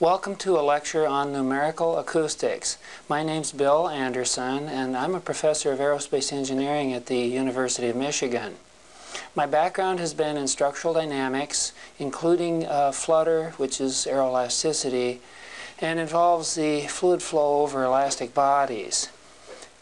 Welcome to a lecture on numerical acoustics. My name's Bill Anderson and I'm a professor of aerospace engineering at the University of Michigan. My background has been in structural dynamics, including uh, flutter, which is aeroelasticity, and involves the fluid flow over elastic bodies.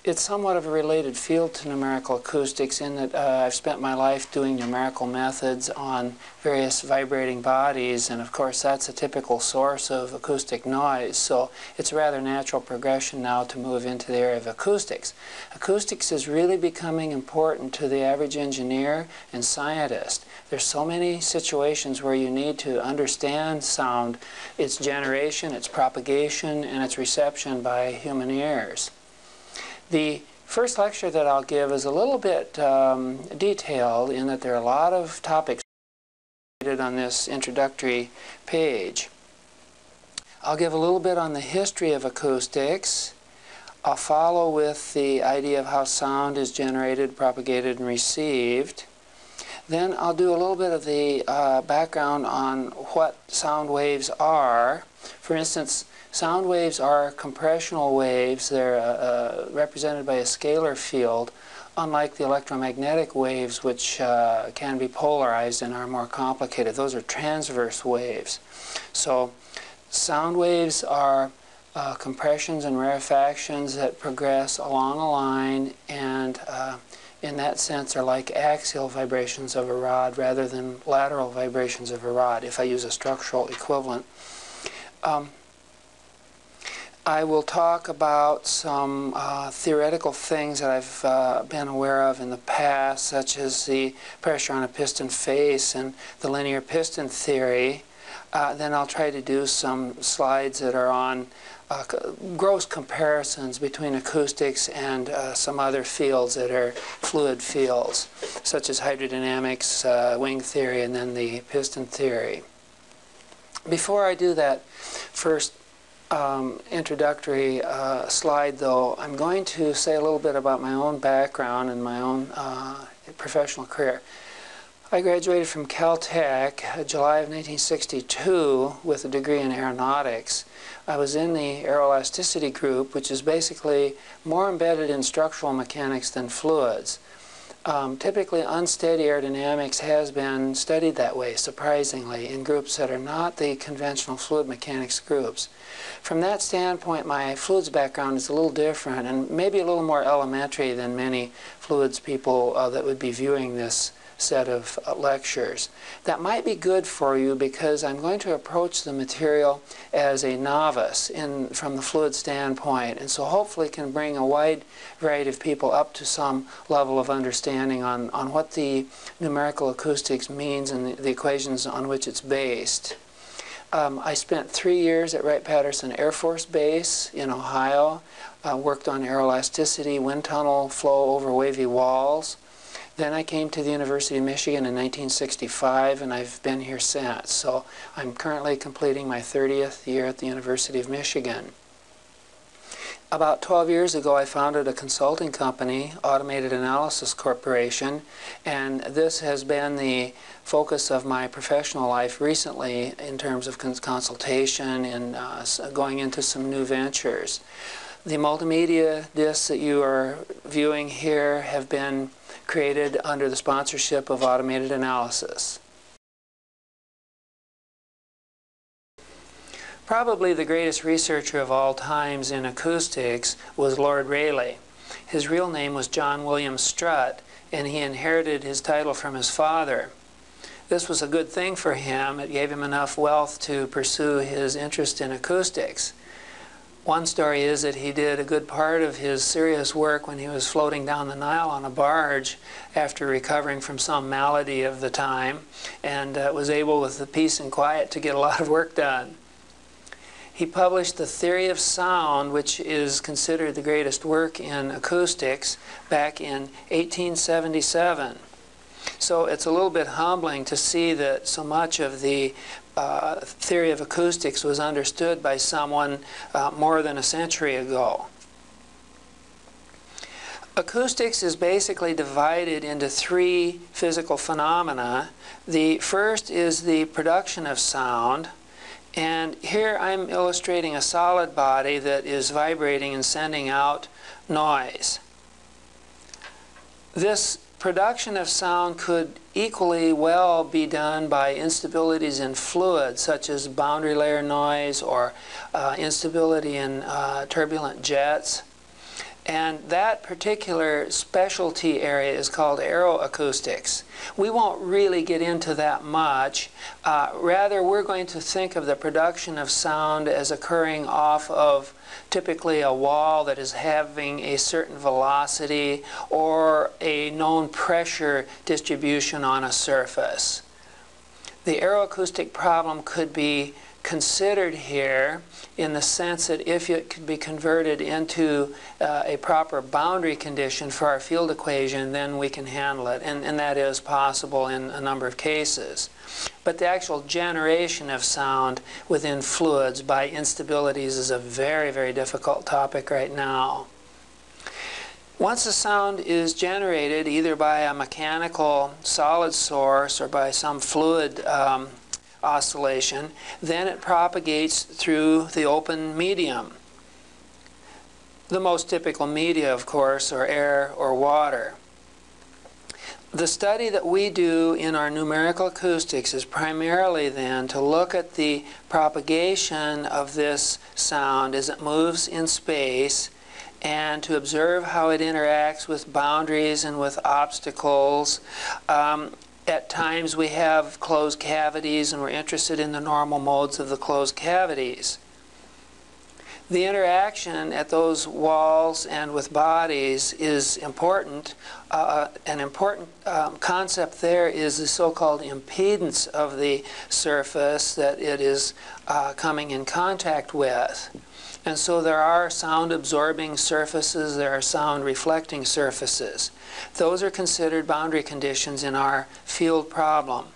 It's somewhat of a related field to numerical acoustics in that uh, I've spent my life doing numerical methods on various vibrating bodies and of course that's a typical source of acoustic noise so it's a rather natural progression now to move into the area of acoustics. Acoustics is really becoming important to the average engineer and scientist. There's so many situations where you need to understand sound, its generation, its propagation, and its reception by human ears. The first lecture that I'll give is a little bit um, detailed in that there are a lot of topics on this introductory page. I'll give a little bit on the history of acoustics. I'll follow with the idea of how sound is generated, propagated, and received. Then I'll do a little bit of the uh, background on what sound waves are. For instance, Sound waves are compressional waves. They're uh, uh, represented by a scalar field, unlike the electromagnetic waves, which uh, can be polarized and are more complicated. Those are transverse waves. So sound waves are uh, compressions and rarefactions that progress along a line and uh, in that sense are like axial vibrations of a rod rather than lateral vibrations of a rod if I use a structural equivalent. Um, I will talk about some uh, theoretical things that I've uh, been aware of in the past, such as the pressure on a piston face and the linear piston theory. Uh, then I'll try to do some slides that are on uh, gross comparisons between acoustics and uh, some other fields that are fluid fields, such as hydrodynamics, uh, wing theory, and then the piston theory. Before I do that, first um, introductory uh, slide, though, I'm going to say a little bit about my own background and my own uh, professional career. I graduated from Caltech uh, July of 1962 with a degree in aeronautics. I was in the aeroelasticity group, which is basically more embedded in structural mechanics than fluids. Um, typically, unsteady aerodynamics has been studied that way, surprisingly, in groups that are not the conventional fluid mechanics groups. From that standpoint, my fluids background is a little different and maybe a little more elementary than many fluids people uh, that would be viewing this set of uh, lectures. That might be good for you because I'm going to approach the material as a novice in, from the fluid standpoint and so hopefully can bring a wide variety of people up to some level of understanding on, on what the numerical acoustics means and the, the equations on which it's based. Um, I spent three years at Wright-Patterson Air Force Base in Ohio. Uh, worked on aeroelasticity, wind tunnel flow over wavy walls. Then I came to the University of Michigan in 1965 and I've been here since. So I'm currently completing my 30th year at the University of Michigan. About 12 years ago I founded a consulting company, Automated Analysis Corporation, and this has been the focus of my professional life recently in terms of consultation and uh, going into some new ventures. The multimedia discs that you are viewing here have been created under the sponsorship of Automated Analysis. Probably the greatest researcher of all times in acoustics was Lord Rayleigh. His real name was John William Strutt, and he inherited his title from his father. This was a good thing for him. It gave him enough wealth to pursue his interest in acoustics. One story is that he did a good part of his serious work when he was floating down the Nile on a barge after recovering from some malady of the time and uh, was able with the peace and quiet to get a lot of work done. He published The Theory of Sound, which is considered the greatest work in acoustics, back in 1877. So it's a little bit humbling to see that so much of the uh, theory of acoustics was understood by someone uh, more than a century ago. Acoustics is basically divided into three physical phenomena. The first is the production of sound, And here I'm illustrating a solid body that is vibrating and sending out noise. This production of sound could equally well be done by instabilities in fluids, such as boundary layer noise or uh, instability in uh, turbulent jets. And that particular specialty area is called aeroacoustics. We won't really get into that much. Uh, rather, we're going to think of the production of sound as occurring off of typically a wall that is having a certain velocity or a known pressure distribution on a surface. The aeroacoustic problem could be considered here in the sense that if it could be converted into uh, a proper boundary condition for our field equation, then we can handle it. And, and that is possible in a number of cases. But the actual generation of sound within fluids by instabilities is a very, very difficult topic right now. Once a sound is generated either by a mechanical solid source or by some fluid um, oscillation, then it propagates through the open medium. The most typical media, of course, are air or water. The study that we do in our numerical acoustics is primarily then to look at the propagation of this sound as it moves in space and to observe how it interacts with boundaries and with obstacles um, at times we have closed cavities and we're interested in the normal modes of the closed cavities. The interaction at those walls and with bodies is important. Uh, an important um, concept there is the so-called impedance of the surface that it is uh, coming in contact with. And so there are sound absorbing surfaces, there are sound reflecting surfaces. Those are considered boundary conditions in our field problem.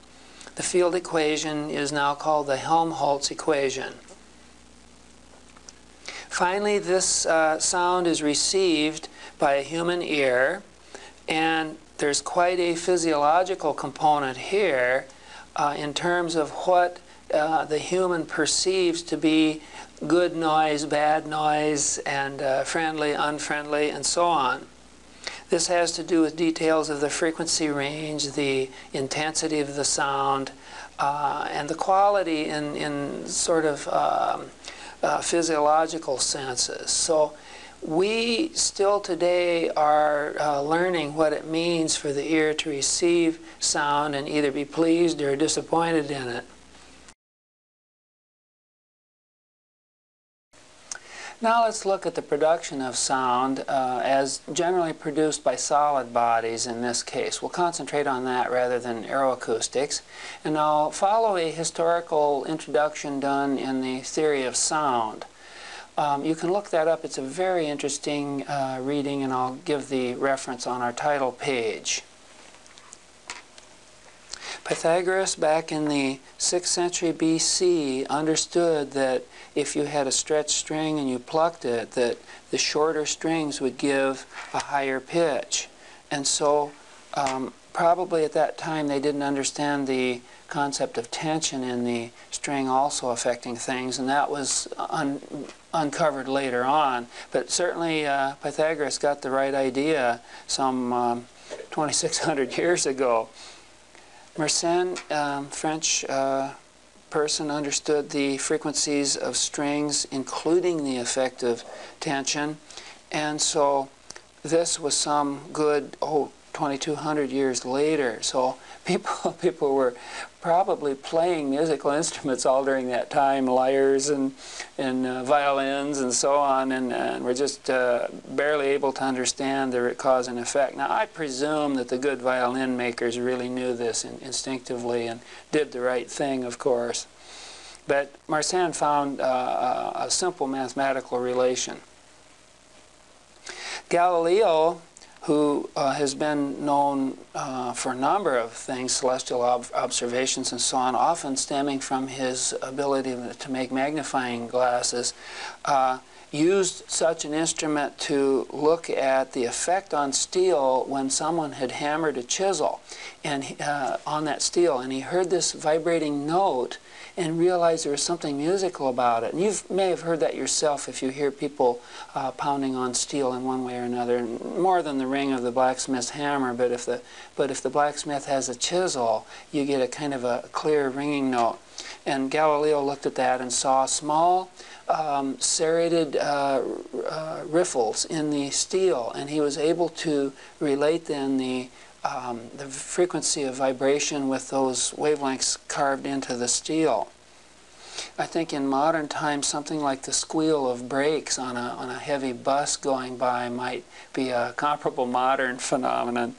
The field equation is now called the Helmholtz equation. Finally, this uh, sound is received by a human ear, and there's quite a physiological component here uh, in terms of what uh, the human perceives to be good noise, bad noise, and uh, friendly, unfriendly, and so on. This has to do with details of the frequency range, the intensity of the sound, uh, and the quality in, in sort of um, uh, physiological senses. So we still today are uh, learning what it means for the ear to receive sound and either be pleased or disappointed in it. Now let's look at the production of sound uh, as generally produced by solid bodies in this case. We'll concentrate on that rather than aeroacoustics. And I'll follow a historical introduction done in the theory of sound. Um, you can look that up. It's a very interesting uh, reading, and I'll give the reference on our title page. Pythagoras, back in the 6th century BC, understood that if you had a stretched string and you plucked it, that the shorter strings would give a higher pitch. And so um, probably at that time they didn't understand the concept of tension in the string also affecting things, and that was un uncovered later on. But certainly uh, Pythagoras got the right idea some um, 2,600 years ago. Mersenne, um, French uh, person, understood the frequencies of strings, including the effect of tension. And so this was some good, oh, 2200 years later. So people, people were probably playing musical instruments all during that time, lyres and, and uh, violins and so on, and, and we're just uh, barely able to understand the cause and effect. Now, I presume that the good violin makers really knew this in, instinctively and did the right thing, of course. But Mersenne found uh, a simple mathematical relation. Galileo who uh, has been known uh, for a number of things, celestial ob observations and so on, often stemming from his ability to make magnifying glasses, uh, used such an instrument to look at the effect on steel when someone had hammered a chisel. And uh, on that steel, and he heard this vibrating note and realize there was something musical about it. And you may have heard that yourself if you hear people uh, pounding on steel in one way or another, more than the ring of the blacksmith's hammer. But if the but if the blacksmith has a chisel, you get a kind of a clear ringing note. And Galileo looked at that and saw small um, serrated uh, uh, riffles in the steel, and he was able to relate then the um, the frequency of vibration with those wavelengths carved into the steel. I think in modern times something like the squeal of brakes on a, on a heavy bus going by might be a comparable modern phenomenon.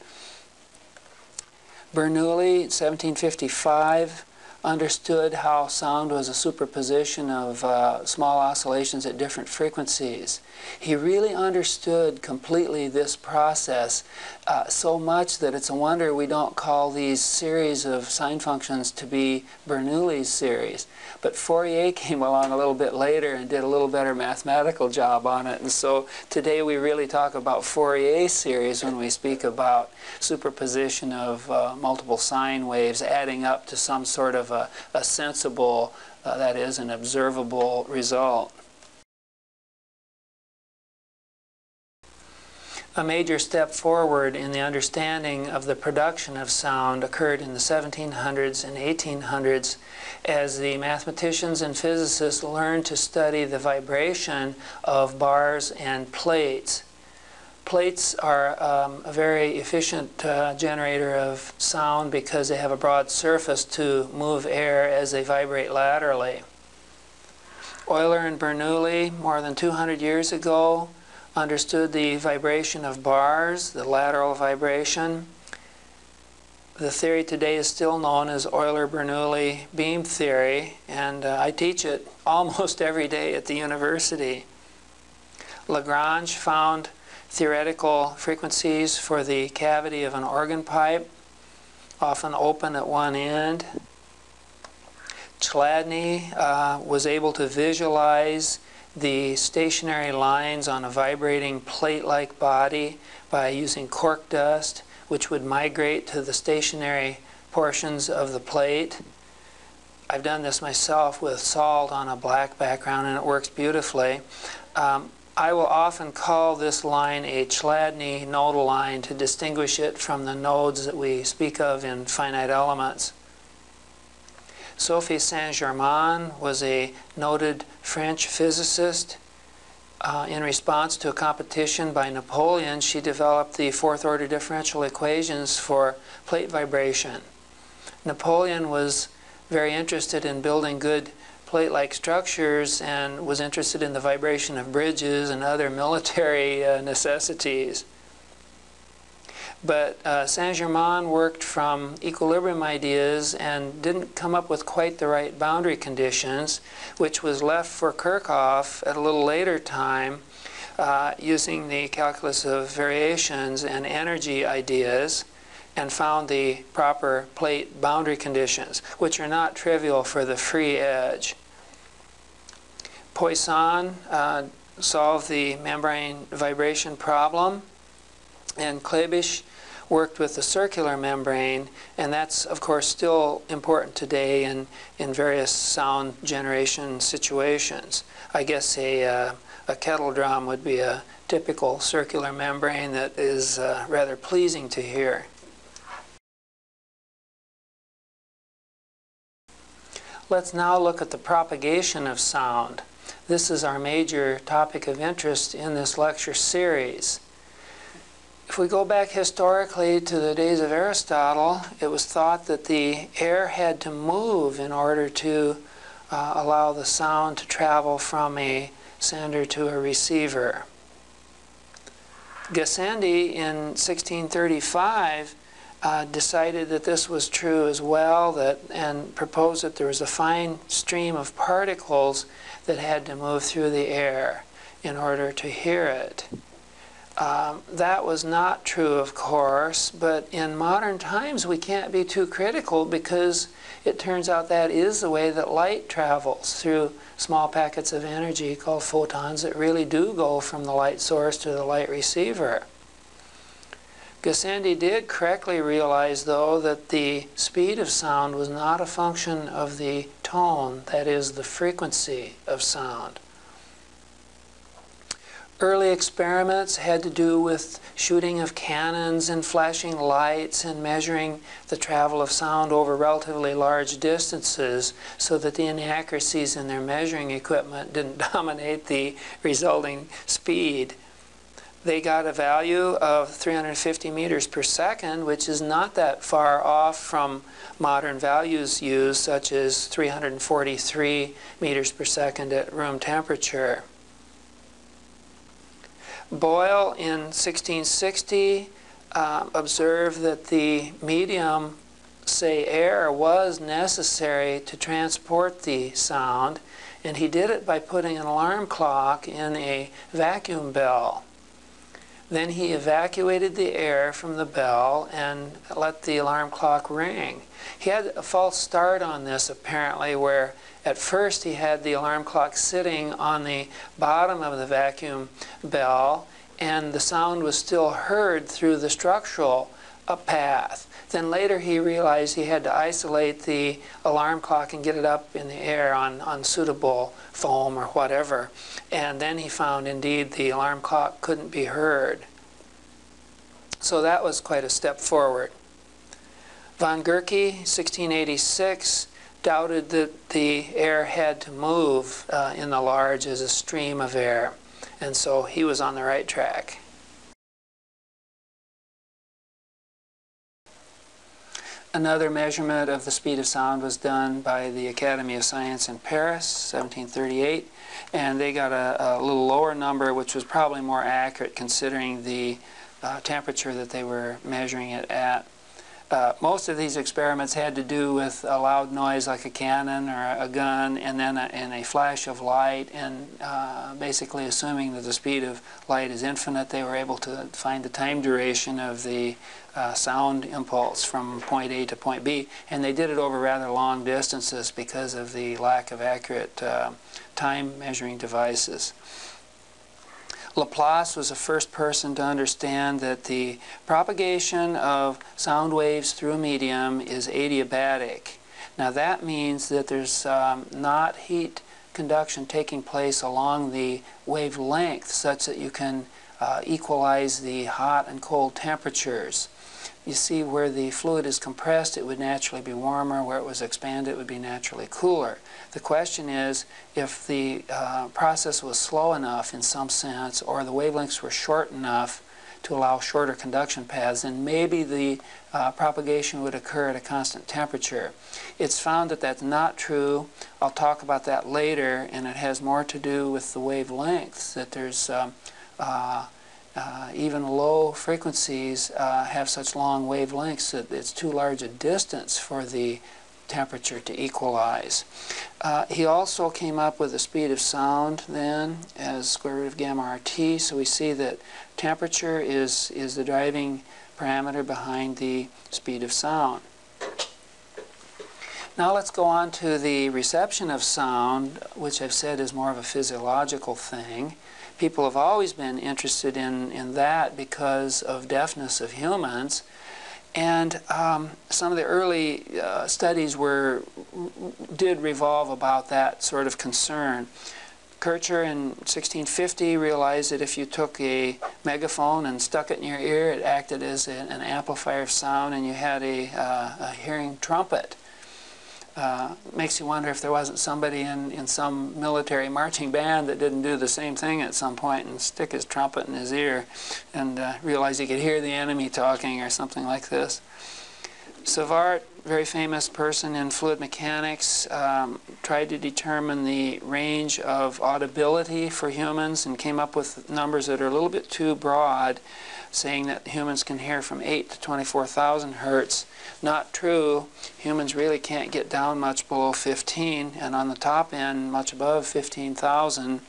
Bernoulli, 1755, understood how sound was a superposition of uh, small oscillations at different frequencies. He really understood completely this process uh, so much that it's a wonder we don't call these series of sine functions to be Bernoulli's series. But Fourier came along a little bit later and did a little better mathematical job on it. And so today we really talk about Fourier series when we speak about superposition of uh, multiple sine waves adding up to some sort of a, a sensible, uh, that is, an observable result. A major step forward in the understanding of the production of sound occurred in the 1700s and 1800s as the mathematicians and physicists learned to study the vibration of bars and plates. Plates are um, a very efficient uh, generator of sound because they have a broad surface to move air as they vibrate laterally. Euler and Bernoulli, more than 200 years ago, understood the vibration of bars, the lateral vibration. The theory today is still known as Euler-Bernoulli beam theory, and uh, I teach it almost every day at the university. Lagrange found theoretical frequencies for the cavity of an organ pipe, often open at one end. Chladni uh, was able to visualize the stationary lines on a vibrating plate-like body by using cork dust, which would migrate to the stationary portions of the plate. I've done this myself with salt on a black background and it works beautifully. Um, I will often call this line a Chladni nodal line to distinguish it from the nodes that we speak of in finite elements. Sophie Saint-Germain was a noted French physicist. Uh, in response to a competition by Napoleon, she developed the fourth order differential equations for plate vibration. Napoleon was very interested in building good plate-like structures and was interested in the vibration of bridges and other military uh, necessities. But uh, Saint-Germain worked from equilibrium ideas and didn't come up with quite the right boundary conditions, which was left for Kirchhoff at a little later time uh, using the calculus of variations and energy ideas and found the proper plate boundary conditions, which are not trivial for the free edge. Poisson uh, solved the membrane vibration problem and Clebsch worked with the circular membrane, and that's, of course, still important today in, in various sound generation situations. I guess a, uh, a kettle drum would be a typical circular membrane that is uh, rather pleasing to hear. Let's now look at the propagation of sound. This is our major topic of interest in this lecture series. If we go back historically to the days of Aristotle, it was thought that the air had to move in order to uh, allow the sound to travel from a sender to a receiver. Gassendi in 1635 uh, decided that this was true as well that, and proposed that there was a fine stream of particles that had to move through the air in order to hear it. Um, that was not true, of course, but in modern times we can't be too critical because it turns out that is the way that light travels through small packets of energy called photons that really do go from the light source to the light receiver. Gassendi did correctly realize, though, that the speed of sound was not a function of the tone, that is, the frequency of sound. Early experiments had to do with shooting of cannons and flashing lights and measuring the travel of sound over relatively large distances so that the inaccuracies in their measuring equipment didn't dominate the resulting speed. They got a value of 350 meters per second, which is not that far off from modern values used, such as 343 meters per second at room temperature. Boyle in 1660 uh, observed that the medium, say air, was necessary to transport the sound, and he did it by putting an alarm clock in a vacuum bell. Then he evacuated the air from the bell and let the alarm clock ring. He had a false start on this apparently where at first he had the alarm clock sitting on the bottom of the vacuum bell and the sound was still heard through the structural path. Then later he realized he had to isolate the alarm clock and get it up in the air on, on suitable foam or whatever. And then he found indeed the alarm clock couldn't be heard. So that was quite a step forward. Von Guericke, 1686, doubted that the air had to move uh, in the large as a stream of air. And so he was on the right track. Another measurement of the speed of sound was done by the Academy of Science in Paris, 1738, and they got a, a little lower number, which was probably more accurate considering the uh, temperature that they were measuring it at. Uh, most of these experiments had to do with a loud noise like a cannon or a gun and then a, and a flash of light and uh, basically assuming that the speed of light is infinite they were able to find the time duration of the uh, sound impulse from point A to point B and they did it over rather long distances because of the lack of accurate uh, time measuring devices. Laplace was the first person to understand that the propagation of sound waves through a medium is adiabatic. Now that means that there's um, not heat conduction taking place along the wavelength such that you can uh, equalize the hot and cold temperatures. You see where the fluid is compressed, it would naturally be warmer. Where it was expanded, it would be naturally cooler. The question is if the uh, process was slow enough in some sense or the wavelengths were short enough to allow shorter conduction paths, then maybe the uh, propagation would occur at a constant temperature. It's found that that's not true. I'll talk about that later, and it has more to do with the wavelengths, that there's um, uh, uh, even low frequencies uh, have such long wavelengths that it's too large a distance for the temperature to equalize. Uh, he also came up with the speed of sound then as square root of gamma RT, so we see that temperature is, is the driving parameter behind the speed of sound. Now let's go on to the reception of sound, which I've said is more of a physiological thing people have always been interested in, in that because of deafness of humans. And um, some of the early uh, studies were did revolve about that sort of concern. Kircher in 1650 realized that if you took a megaphone and stuck it in your ear, it acted as an amplifier of sound, and you had a, uh, a hearing trumpet. Uh, makes you wonder if there wasn't somebody in, in some military marching band that didn't do the same thing at some point and stick his trumpet in his ear and uh, realize he could hear the enemy talking or something like this. Savart, very famous person in fluid mechanics, um, tried to determine the range of audibility for humans and came up with numbers that are a little bit too broad, saying that humans can hear from 8 to 24,000 hertz not true. Humans really can't get down much below 15, and on the top end, much above 15,000.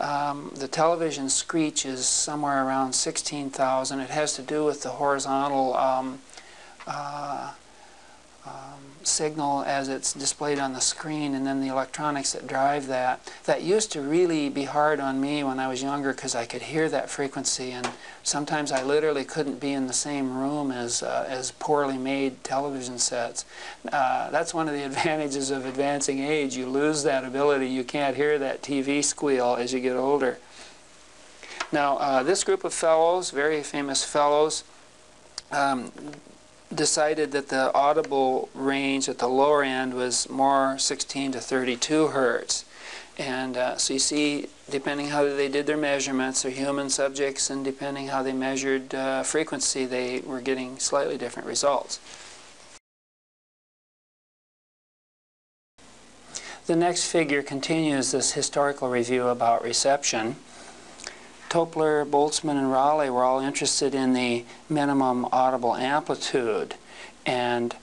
Um, the television screech is somewhere around 16,000. It has to do with the horizontal um, uh, um, signal as it's displayed on the screen and then the electronics that drive that. That used to really be hard on me when I was younger because I could hear that frequency and sometimes I literally couldn't be in the same room as, uh, as poorly made television sets. Uh, that's one of the advantages of advancing age. You lose that ability. You can't hear that TV squeal as you get older. Now, uh, this group of fellows, very famous fellows, um, decided that the audible range at the lower end was more 16 to 32 hertz. And uh, so you see, depending how they did their measurements, they're human subjects, and depending how they measured uh, frequency, they were getting slightly different results. The next figure continues this historical review about reception. Toepler, Boltzmann, and Rayleigh were all interested in the minimum audible amplitude. And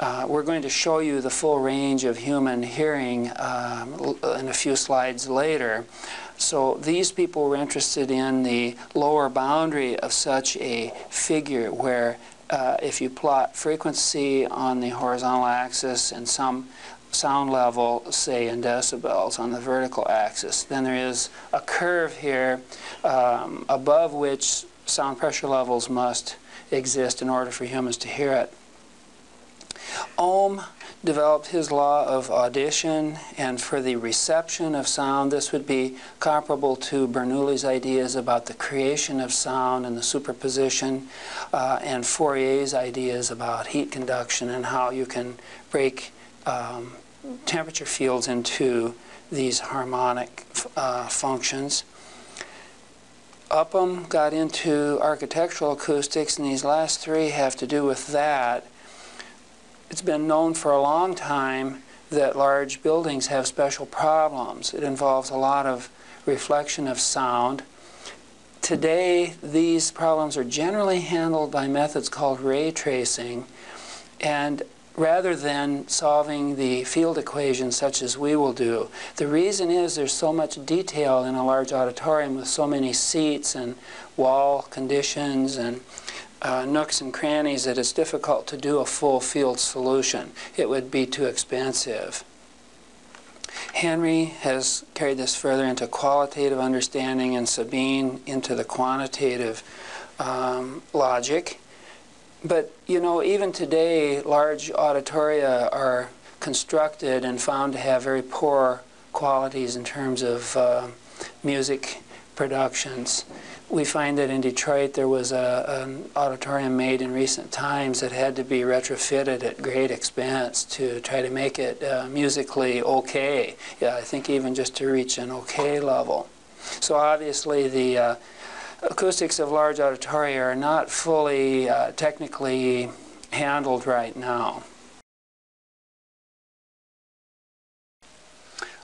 uh, we're going to show you the full range of human hearing um, in a few slides later. So these people were interested in the lower boundary of such a figure where uh, if you plot frequency on the horizontal axis and some sound level, say in decibels, on the vertical axis. Then there is a curve here um, above which sound pressure levels must exist in order for humans to hear it. Ohm developed his law of audition, and for the reception of sound, this would be comparable to Bernoulli's ideas about the creation of sound and the superposition, uh, and Fourier's ideas about heat conduction and how you can break um, temperature fields into these harmonic uh, functions. Upham got into architectural acoustics, and these last three have to do with that. It's been known for a long time that large buildings have special problems. It involves a lot of reflection of sound. Today, these problems are generally handled by methods called ray tracing, and rather than solving the field equations such as we will do. The reason is there's so much detail in a large auditorium with so many seats and wall conditions and uh, nooks and crannies that it's difficult to do a full field solution. It would be too expensive. Henry has carried this further into qualitative understanding and Sabine into the quantitative um, logic. But, you know, even today, large auditoria are constructed and found to have very poor qualities in terms of uh, music productions. We find that in Detroit there was a, an auditorium made in recent times that had to be retrofitted at great expense to try to make it uh, musically okay. Yeah, I think even just to reach an okay level. So obviously the uh, acoustics of large auditoria are not fully uh, technically handled right now.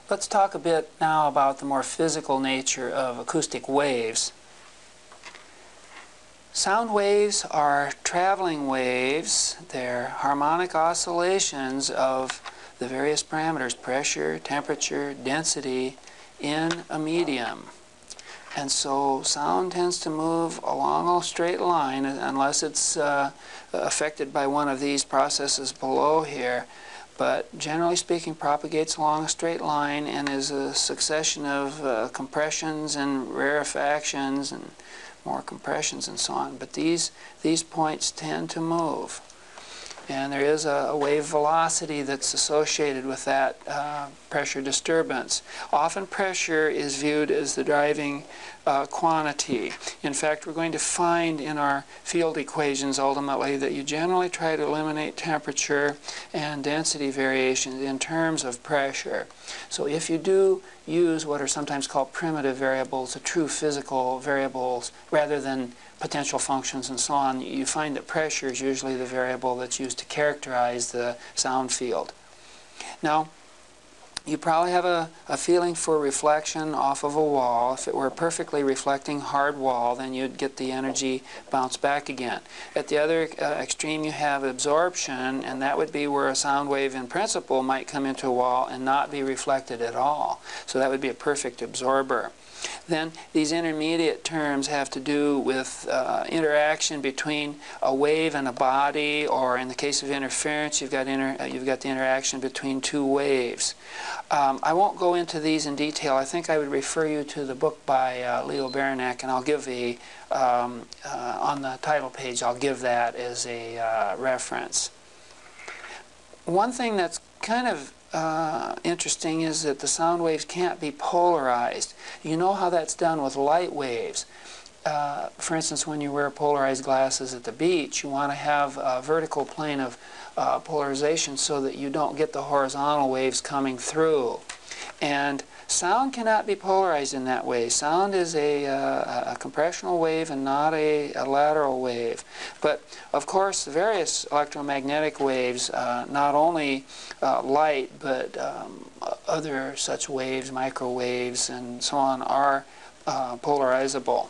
Let's talk a bit now about the more physical nature of acoustic waves. Sound waves are traveling waves. They're harmonic oscillations of the various parameters, pressure, temperature, density, in a medium. And so sound tends to move along a straight line unless it's uh, affected by one of these processes below here. But generally speaking, propagates along a straight line and is a succession of uh, compressions and rarefactions and more compressions and so on. But these, these points tend to move. And there is a, a wave velocity that's associated with that uh, pressure disturbance. Often pressure is viewed as the driving uh, quantity. In fact, we're going to find in our field equations ultimately that you generally try to eliminate temperature and density variations in terms of pressure. So if you do use what are sometimes called primitive variables, the true physical variables, rather than potential functions and so on, you find that pressure is usually the variable that's used to characterize the sound field. Now, you probably have a, a feeling for reflection off of a wall. If it were a perfectly reflecting hard wall, then you'd get the energy bounce back again. At the other uh, extreme, you have absorption, and that would be where a sound wave in principle might come into a wall and not be reflected at all. So that would be a perfect absorber. Then these intermediate terms have to do with uh, interaction between a wave and a body, or in the case of interference, you've got, inter uh, you've got the interaction between two waves. Um, I won't go into these in detail. I think I would refer you to the book by uh, Leo Beranek, and I'll give a, um, uh, on the title page, I'll give that as a uh, reference. One thing that's kind of uh, interesting is that the sound waves can't be polarized. You know how that's done with light waves. Uh, for instance, when you wear polarized glasses at the beach, you want to have a vertical plane of uh, polarization so that you don't get the horizontal waves coming through. And Sound cannot be polarized in that way. Sound is a, uh, a compressional wave and not a, a, lateral wave. But of course, various electromagnetic waves, uh, not only uh, light, but um, other such waves, microwaves, and so on, are uh, polarizable.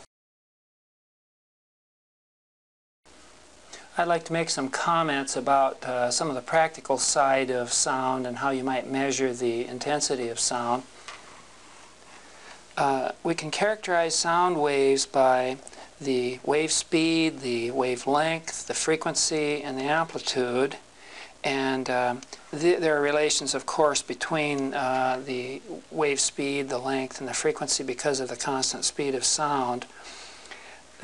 I'd like to make some comments about uh, some of the practical side of sound and how you might measure the intensity of sound. Uh, we can characterize sound waves by the wave speed, the wavelength, the frequency, and the amplitude. And uh, th there are relations, of course, between uh, the wave speed, the length, and the frequency because of the constant speed of sound.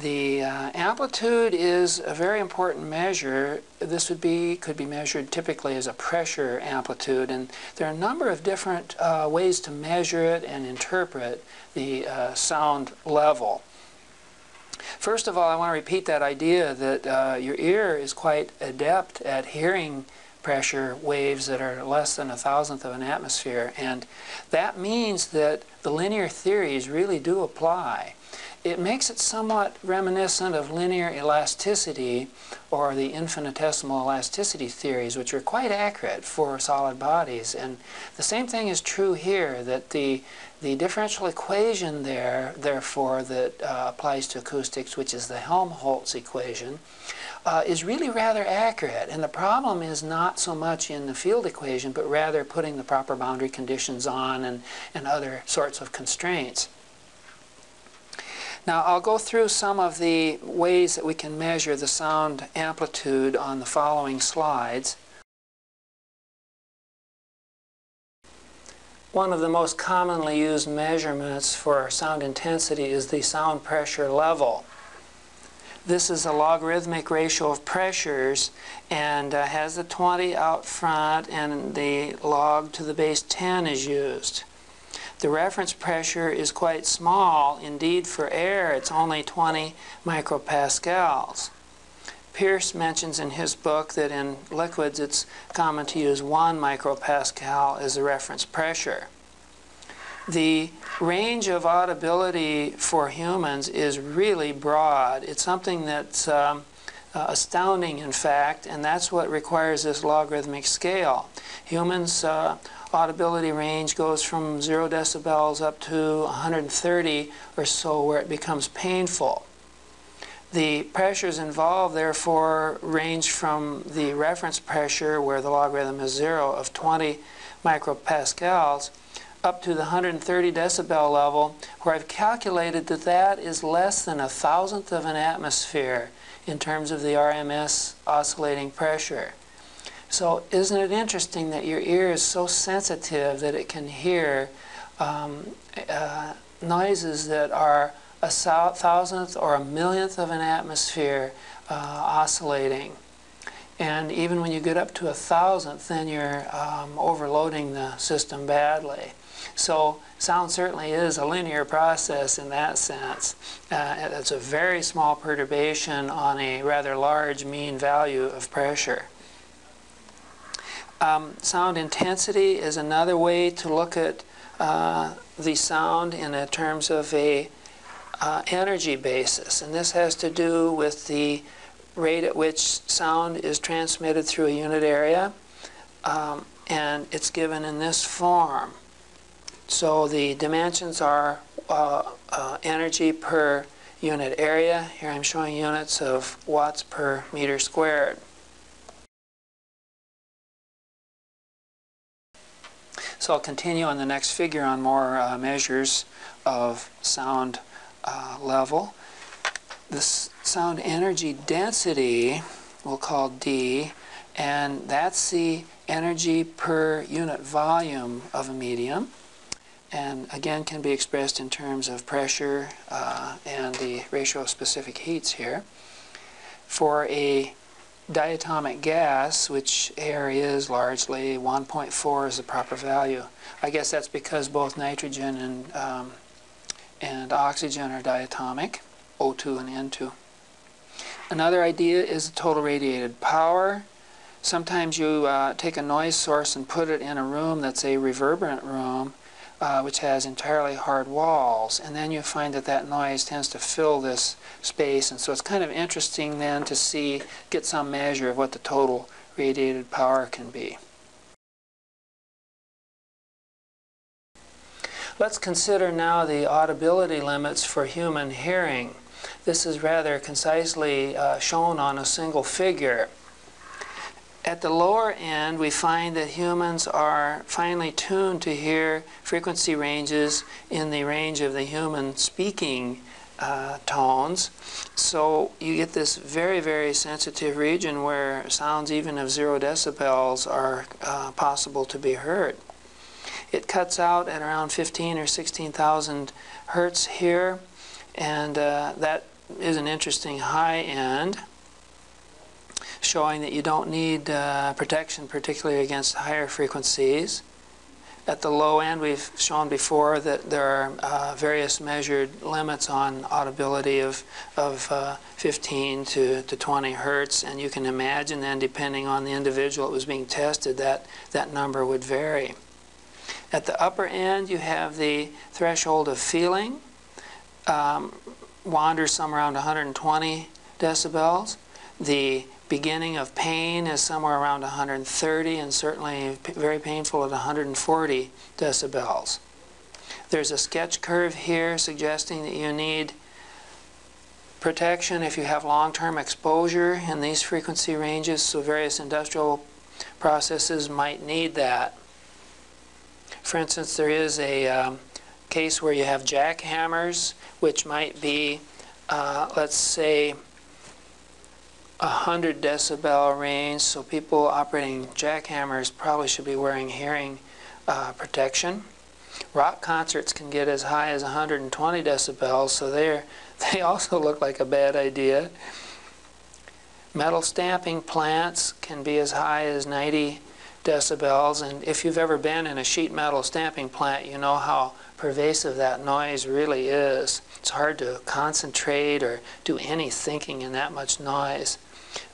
The uh, amplitude is a very important measure. This would be could be measured typically as a pressure amplitude, and there are a number of different uh, ways to measure it and interpret the uh, sound level. First of all, I want to repeat that idea that uh, your ear is quite adept at hearing pressure waves that are less than a thousandth of an atmosphere, and that means that the linear theories really do apply it makes it somewhat reminiscent of linear elasticity or the infinitesimal elasticity theories, which are quite accurate for solid bodies. And the same thing is true here, that the, the differential equation there, therefore, that uh, applies to acoustics, which is the Helmholtz equation, uh, is really rather accurate. And the problem is not so much in the field equation, but rather putting the proper boundary conditions on and, and other sorts of constraints. Now I'll go through some of the ways that we can measure the sound amplitude on the following slides. One of the most commonly used measurements for sound intensity is the sound pressure level. This is a logarithmic ratio of pressures and uh, has the 20 out front and the log to the base 10 is used. The reference pressure is quite small. Indeed, for air, it's only 20 micropascals. Pierce mentions in his book that in liquids it's common to use 1 micropascal as the reference pressure. The range of audibility for humans is really broad. It's something that's um, uh, astounding, in fact, and that's what requires this logarithmic scale. Humans uh, audibility range goes from 0 decibels up to 130 or so where it becomes painful. The pressures involved, therefore, range from the reference pressure, where the logarithm is 0, of 20 micropascals, up to the 130 decibel level, where I've calculated that that is less than a thousandth of an atmosphere in terms of the RMS oscillating pressure. So isn't it interesting that your ear is so sensitive that it can hear um, uh, noises that are a thousandth or a millionth of an atmosphere uh, oscillating. And even when you get up to a thousandth, then you're um, overloading the system badly. So sound certainly is a linear process in that sense. Uh, it's a very small perturbation on a rather large mean value of pressure. Um, sound intensity is another way to look at uh, the sound in terms of a uh, energy basis. And this has to do with the rate at which sound is transmitted through a unit area. Um, and it's given in this form. So the dimensions are uh, uh, energy per unit area. Here I'm showing units of watts per meter squared. So I'll continue on the next figure on more uh, measures of sound uh, level. This sound energy density we'll call D, and that's the energy per unit volume of a medium and again can be expressed in terms of pressure uh, and the ratio of specific heats here. For a diatomic gas, which air is largely, 1.4 is the proper value. I guess that's because both nitrogen and, um, and oxygen are diatomic, O2 and N2. Another idea is the total radiated power. Sometimes you uh, take a noise source and put it in a room that's a reverberant room, uh, which has entirely hard walls, and then you find that that noise tends to fill this space, and so it's kind of interesting then to see, get some measure of what the total radiated power can be. Let's consider now the audibility limits for human hearing. This is rather concisely uh, shown on a single figure. At the lower end, we find that humans are finely tuned to hear frequency ranges in the range of the human speaking uh, tones. So you get this very, very sensitive region where sounds even of zero decibels are uh, possible to be heard. It cuts out at around 15 or 16,000 hertz here, and uh, that is an interesting high end showing that you don't need uh, protection, particularly against higher frequencies. At the low end, we've shown before that there are uh, various measured limits on audibility of, of uh, 15 to, to 20 hertz, and you can imagine then, depending on the individual that was being tested, that that number would vary. At the upper end, you have the threshold of feeling, um, wanders somewhere around 120 decibels. The beginning of pain is somewhere around 130 and certainly very painful at 140 decibels. There's a sketch curve here suggesting that you need protection if you have long-term exposure in these frequency ranges, so various industrial processes might need that. For instance, there is a um, case where you have jackhammers, which might be, uh, let's say, 100 decibel range, so people operating jackhammers probably should be wearing hearing uh, protection. Rock concerts can get as high as 120 decibels, so they they also look like a bad idea. Metal stamping plants can be as high as 90 decibels, and if you've ever been in a sheet metal stamping plant, you know how pervasive that noise really is. It's hard to concentrate or do any thinking in that much noise.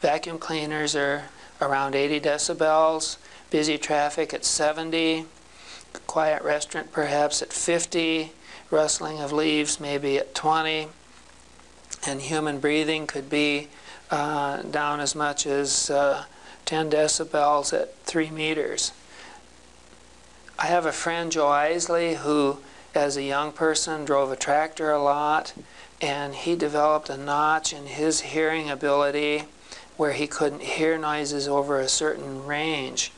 Vacuum cleaners are around 80 decibels, busy traffic at 70, quiet restaurant perhaps at 50, rustling of leaves maybe at 20, and human breathing could be uh, down as much as uh, 10 decibels at 3 meters. I have a friend, Joe Isley, who as a young person drove a tractor a lot, and he developed a notch in his hearing ability where he couldn't hear noises over a certain range.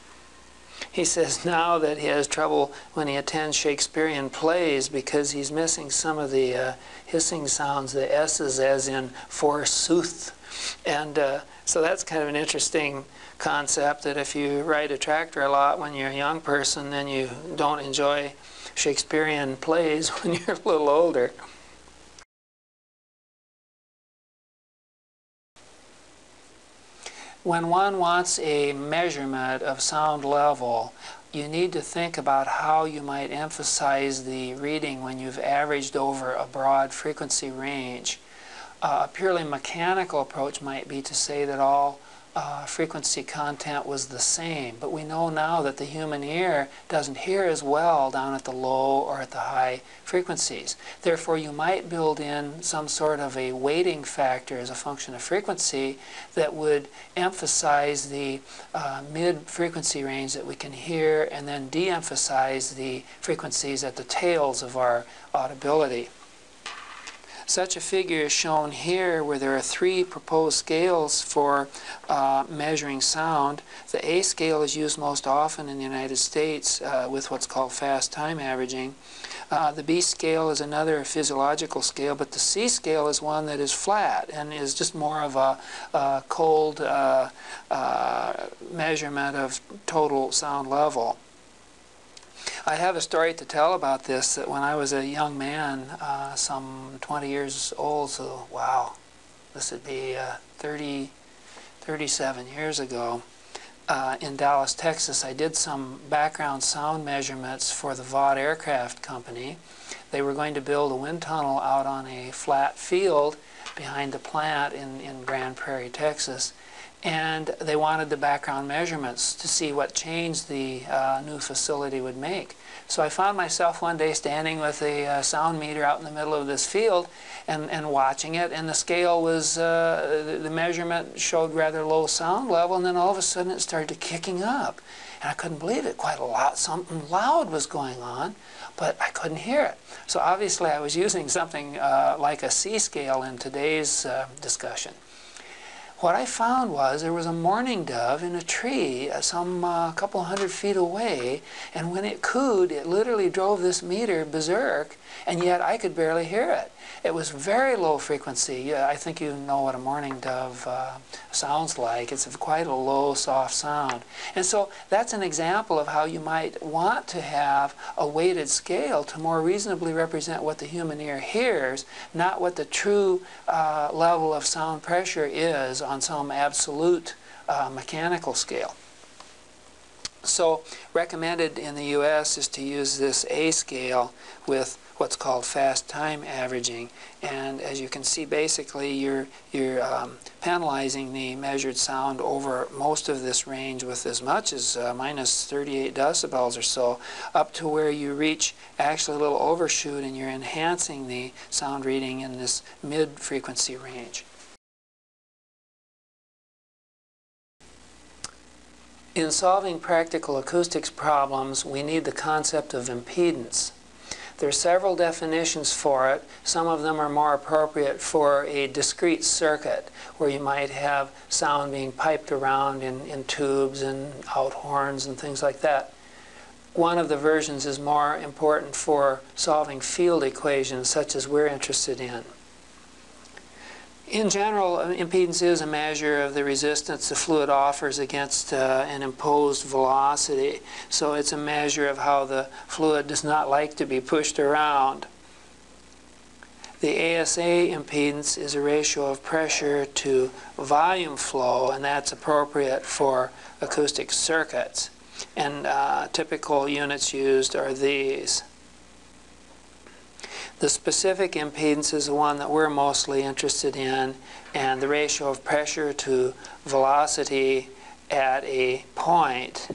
He says now that he has trouble when he attends Shakespearean plays because he's missing some of the uh, hissing sounds, the S's as in forsooth. And uh, so that's kind of an interesting concept that if you ride a tractor a lot when you're a young person, then you don't enjoy Shakespearean plays when you're a little older. When one wants a measurement of sound level, you need to think about how you might emphasize the reading when you've averaged over a broad frequency range. Uh, a purely mechanical approach might be to say that all uh, frequency content was the same. But we know now that the human ear doesn't hear as well down at the low or at the high frequencies. Therefore, you might build in some sort of a weighting factor as a function of frequency that would emphasize the uh, mid-frequency range that we can hear and then de-emphasize the frequencies at the tails of our audibility. Such a figure is shown here where there are three proposed scales for uh, measuring sound. The A scale is used most often in the United States uh, with what's called fast time averaging. Uh, the B scale is another physiological scale, but the C scale is one that is flat and is just more of a, a cold uh, uh, measurement of total sound level. I have a story to tell about this that when I was a young man, uh, some 20 years old, so wow, this would be uh, 30, 37 years ago, uh, in Dallas, Texas, I did some background sound measurements for the Vought Aircraft Company. They were going to build a wind tunnel out on a flat field behind the plant in, in Grand Prairie, Texas and they wanted the background measurements to see what change the uh, new facility would make. So I found myself one day standing with a uh, sound meter out in the middle of this field and, and watching it, and the scale was, uh, the, the, measurement showed rather low sound level, and then all of a sudden it started kicking up. And I couldn't believe it. Quite a lot, something loud was going on, but I couldn't hear it. So obviously I was using something uh, like a C scale in today's uh, discussion what I found was there was a mourning dove in a tree uh, some uh, couple hundred feet away, and when it cooed, it literally drove this meter berserk, and yet I could barely hear it. It was very low frequency. I think you know what a mourning dove uh, sounds like. It's quite a low, soft sound. And so that's an example of how you might want to have a weighted scale to more reasonably represent what the human ear hears, not what the true uh, level of sound pressure is on some absolute uh, mechanical scale. So recommended in the U.S. is to use this A scale with what's called fast time averaging. And as you can see, basically, you're, you're um, penalizing the measured sound over most of this range with as much as uh, minus 38 decibels or so, up to where you reach actually a little overshoot and you're enhancing the sound reading in this mid-frequency range. In solving practical acoustics problems, we need the concept of impedance. There are several definitions for it. Some of them are more appropriate for a discrete circuit where you might have sound being piped around in, in tubes and out horns and things like that. One of the versions is more important for solving field equations such as we're interested in. In general, uh, impedance is a measure of the resistance the fluid offers against uh, an imposed velocity. So it's a measure of how the fluid does not like to be pushed around. The ASA impedance is a ratio of pressure to volume flow, and that's appropriate for acoustic circuits. And uh, typical units used are these. The specific impedance is the one that we're mostly interested in, and the ratio of pressure to velocity at a point.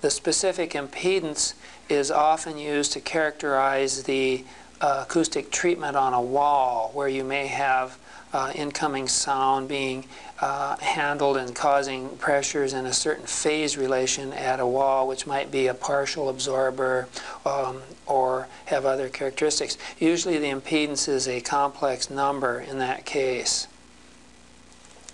The specific impedance is often used to characterize the uh, acoustic treatment on a wall where you may have uh, incoming sound being uh, handled and causing pressures in a certain phase relation at a wall, which might be a partial absorber um, or have other characteristics. Usually the impedance is a complex number in that case.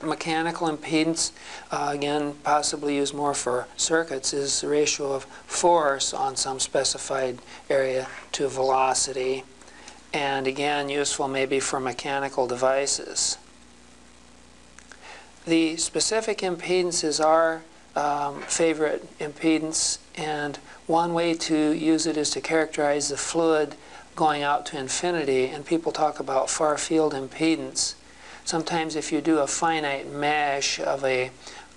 Mechanical impedance, uh, again, possibly used more for circuits, is the ratio of force on some specified area to velocity and again useful maybe for mechanical devices. The specific impedance is our um, favorite impedance and one way to use it is to characterize the fluid going out to infinity and people talk about far field impedance. Sometimes if you do a finite mesh of a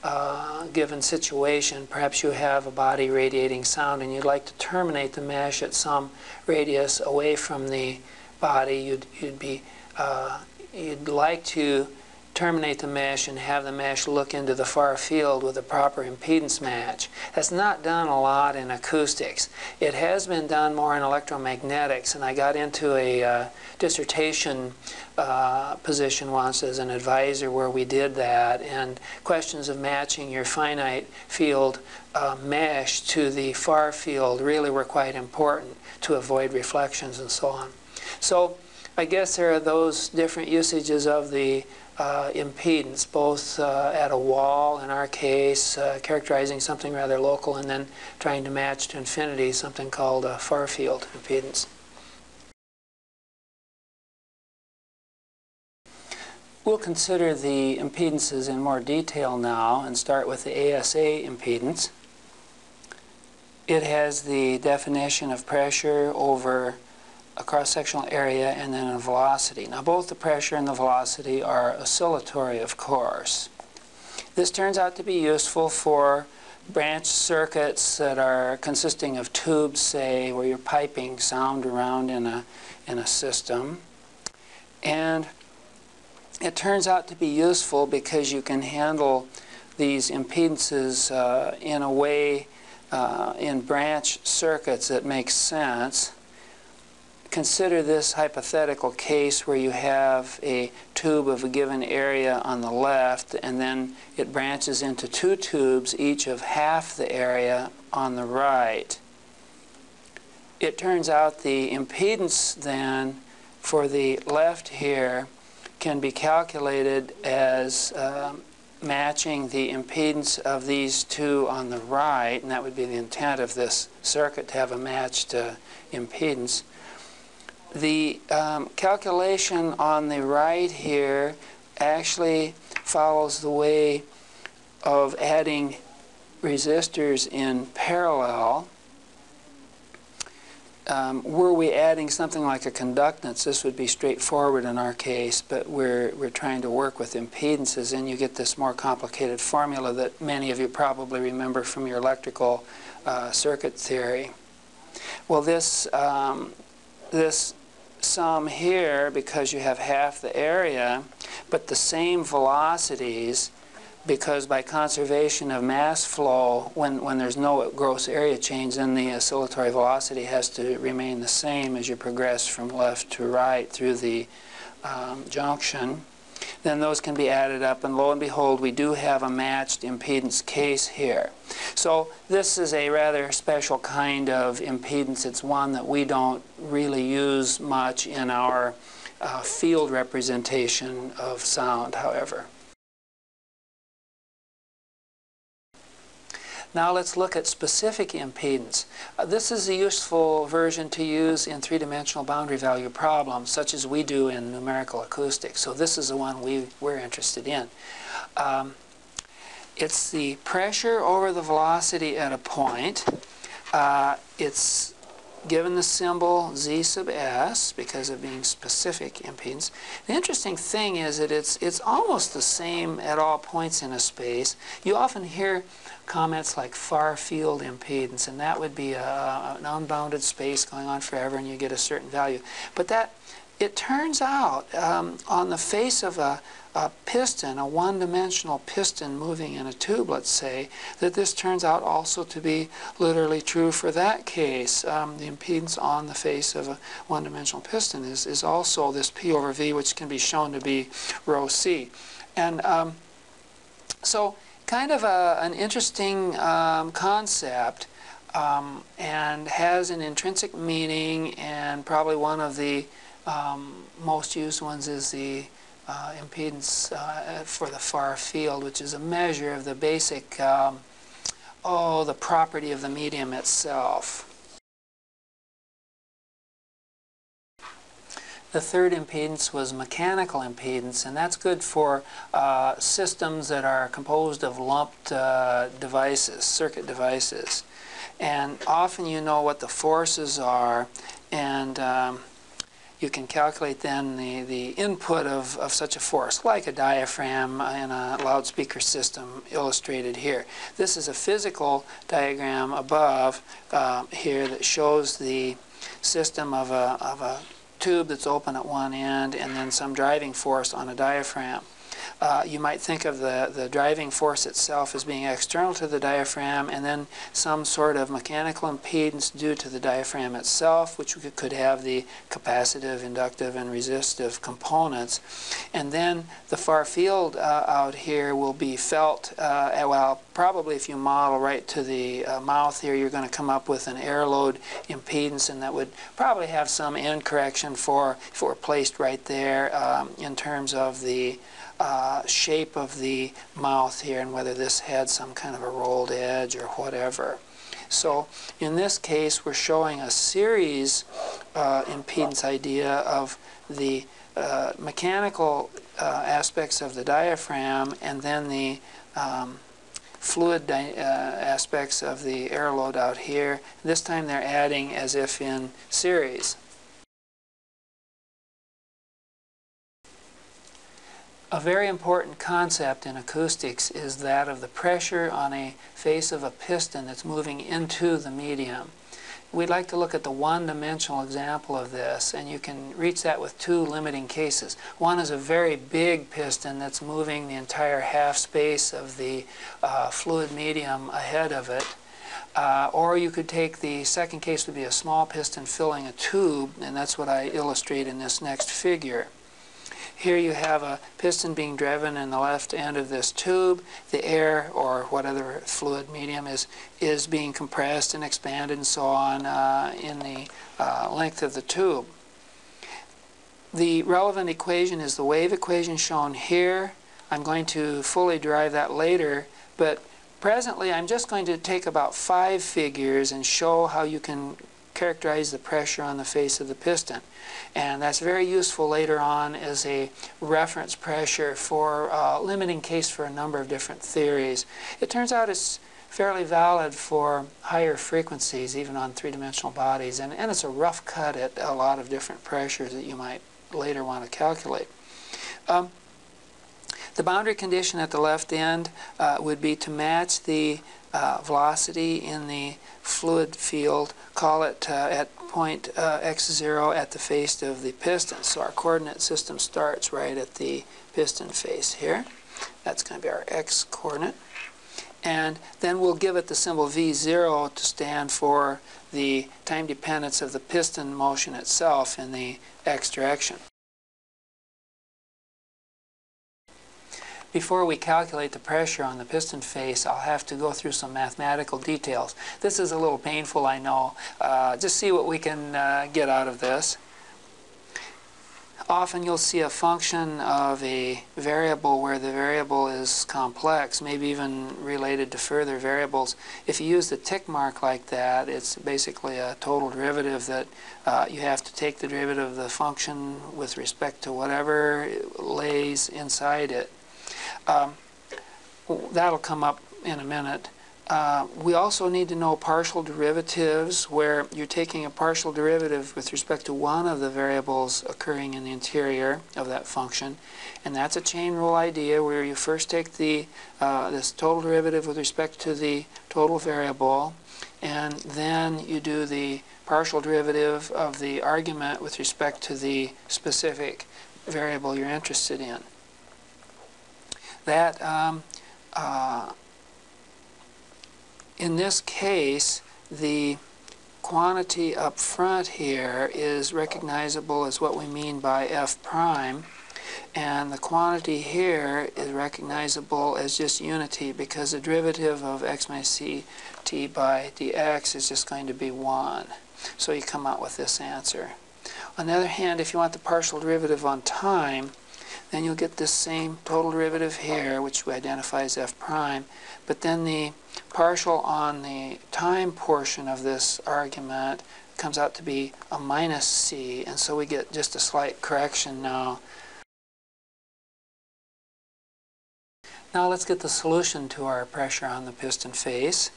uh, given situation, perhaps you have a body radiating sound and you'd like to terminate the mesh at some radius away from the body, you'd, you'd be uh, you'd like to terminate the mesh and have the mesh look into the far field with a proper impedance match. That's not done a lot in acoustics. It has been done more in electromagnetics, and I got into a uh, dissertation uh, position once as an advisor where we did that, and questions of matching your finite field uh, mesh to the far field really were quite important to avoid reflections and so on. So I guess there are those different usages of the uh, impedance, both uh, at a wall, in our case, uh, characterizing something rather local, and then trying to match to infinity something called a far field impedance. We'll consider the impedances in more detail now and start with the ASA impedance. It has the definition of pressure over a cross-sectional area and then a velocity. Now both the pressure and the velocity are oscillatory, of course. This turns out to be useful for branch circuits that are consisting of tubes, say, where you're piping sound around in a, in a system. And it turns out to be useful because you can handle these impedances uh, in a way uh, in branch circuits that makes sense consider this hypothetical case where you have a tube of a given area on the left and then it branches into two tubes, each of half the area on the right. It turns out the impedance then for the left here can be calculated as um, matching the impedance of these two on the right, and that would be the intent of this circuit to have a matched uh, impedance. The um, calculation on the right here actually follows the way of adding resistors in parallel. Um, were we adding something like a conductance, this would be straightforward in our case, but we're, we're trying to work with impedances, and you get this more complicated formula that many of you probably remember from your electrical uh, circuit theory. Well, this, um, this sum here because you have half the area, but the same velocities because by conservation of mass flow, when, when there's no gross area change, then the oscillatory velocity has to remain the same as you progress from left to right through the um, junction then those can be added up. And lo and behold, we do have a matched impedance case here. So this is a rather special kind of impedance. It's one that we don't really use much in our uh, field representation of sound, however. Now let's look at specific impedance. Uh, this is a useful version to use in three-dimensional boundary value problems, such as we do in numerical acoustics. So this is the one we, we're interested in. Um, it's the pressure over the velocity at a point. Uh, it's given the symbol Z sub S because of being specific impedance. The interesting thing is that it's, it's almost the same at all points in a space. You often hear comments like far field impedance, and that would be a, an unbounded space going on forever, and you get a certain value. But that, it turns out, um, on the face of a, a piston, a one-dimensional piston moving in a tube, let's say, that this turns out also to be literally true for that case. Um, the impedance on the face of a one-dimensional piston is, is also this P over V, which can be shown to be rho C. And um, so kind of a, an interesting um, concept um, and has an intrinsic meaning and probably one of the um, most used ones is the uh, impedance uh, for the far field, which is a measure of the basic, um, oh, the property of the medium itself. The third impedance was mechanical impedance, and that's good for uh, systems that are composed of lumped uh, devices, circuit devices. And often you know what the forces are, and um, you can calculate then the, the input of, of such a force, like a diaphragm in a loudspeaker system illustrated here. This is a physical diagram above uh, here that shows the system of a, of a tube that's open at one end and then some driving force on a diaphragm. Uh, you might think of the, the driving force itself as being external to the diaphragm and then some sort of mechanical impedance due to the diaphragm itself, which could have the capacitive, inductive, and resistive components. And then the far field uh, out here will be felt, uh, well, probably if you model right to the uh, mouth here, you're going to come up with an air load impedance, and that would probably have some end correction for if it were placed right there um, in terms of the uh, shape of the mouth here and whether this had some kind of a rolled edge or whatever. So in this case, we're showing a series uh, impedance idea of the uh, mechanical uh, aspects of the diaphragm and then the um, fluid uh, aspects of the air load out here. This time they're adding as if in series. A very important concept in acoustics is that of the pressure on a face of a piston that's moving into the medium. We'd like to look at the one-dimensional example of this, and you can reach that with two limiting cases. One is a very big piston that's moving the entire half space of the uh, fluid medium ahead of it. Uh, or you could take the second case would be a small piston filling a tube, and that's what I illustrate in this next figure. Here you have a piston being driven in the left end of this tube. The air or whatever fluid medium is, is being compressed and expanded and so on uh, in the uh, length of the tube. The relevant equation is the wave equation shown here. I'm going to fully derive that later, but presently I'm just going to take about five figures and show how you can characterize the pressure on the face of the piston. And that's very useful later on as a reference pressure for uh, limiting case for a number of different theories. It turns out it's fairly valid for higher frequencies, even on three-dimensional bodies, and, and it's a rough cut at a lot of different pressures that you might later want to calculate. Um, the boundary condition at the left end uh, would be to match the uh, velocity in the fluid field, call it uh, at point uh, x0 at the face of the piston. So our coordinate system starts right at the piston face here. That's going to be our x coordinate. And then we'll give it the symbol V0 to stand for the time dependence of the piston motion itself in the x direction. Before we calculate the pressure on the piston face, I'll have to go through some mathematical details. This is a little painful, I know. Uh, just see what we can uh, get out of this. Often you'll see a function of a variable where the variable is complex, maybe even related to further variables. If you use the tick mark like that, it's basically a total derivative that uh, you have to take the derivative of the function with respect to whatever lays inside it. Um, that'll come up in a minute. Uh, we also need to know partial derivatives where you're taking a partial derivative with respect to one of the variables occurring in the interior of that function and that's a chain rule idea where you first take the uh, this total derivative with respect to the total variable and then you do the partial derivative of the argument with respect to the specific variable you're interested in that um, uh, in this case, the quantity up front here is recognizable as what we mean by f prime and the quantity here is recognizable as just unity because the derivative of x minus c t by dx is just going to be 1. So you come out with this answer. On the other hand, if you want the partial derivative on time, then you'll get this same total derivative here, which we identify as f prime, but then the partial on the time portion of this argument comes out to be a minus c, and so we get just a slight correction now. Now let's get the solution to our pressure on the piston face.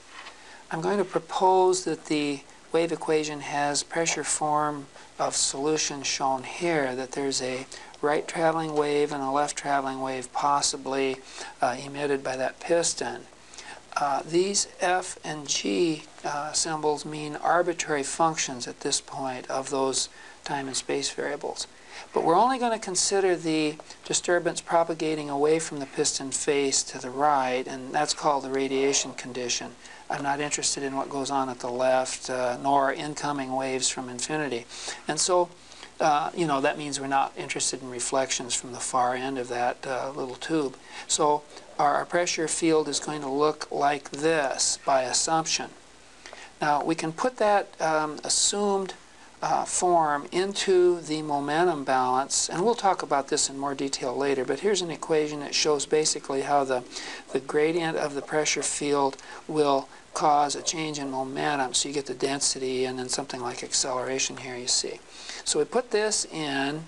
I'm going to propose that the wave equation has pressure form of solution shown here, that there's a right traveling wave and a left traveling wave possibly uh, emitted by that piston. uh, these F and G uh, symbols mean arbitrary functions at this point of those time and space variables. But we're only going to consider the disturbance propagating away from the piston face to the right, and that's called the radiation condition. I'm not interested in what goes on at the left, uh, nor incoming waves from infinity. And so, uh, you know, that means we're not interested in reflections from the far end of that uh, little tube. So our pressure field is going to look like this by assumption. Now, we can put that um, assumed uh, form into the momentum balance, and we'll talk about this in more detail later, but here's an equation that shows basically how the, the gradient of the pressure field will cause a change in momentum. So you get the density and then something like acceleration here you see. So we put this in,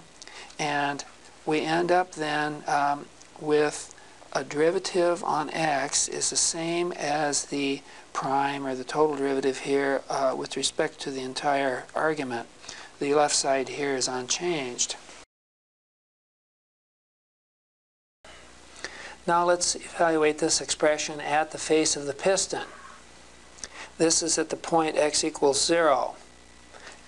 and we end up then um, with a derivative on x is the same as the prime or the total derivative here uh, with respect to the entire argument. The left side here is unchanged. Now let's evaluate this expression at the face of the piston. This is at the point x equals 0.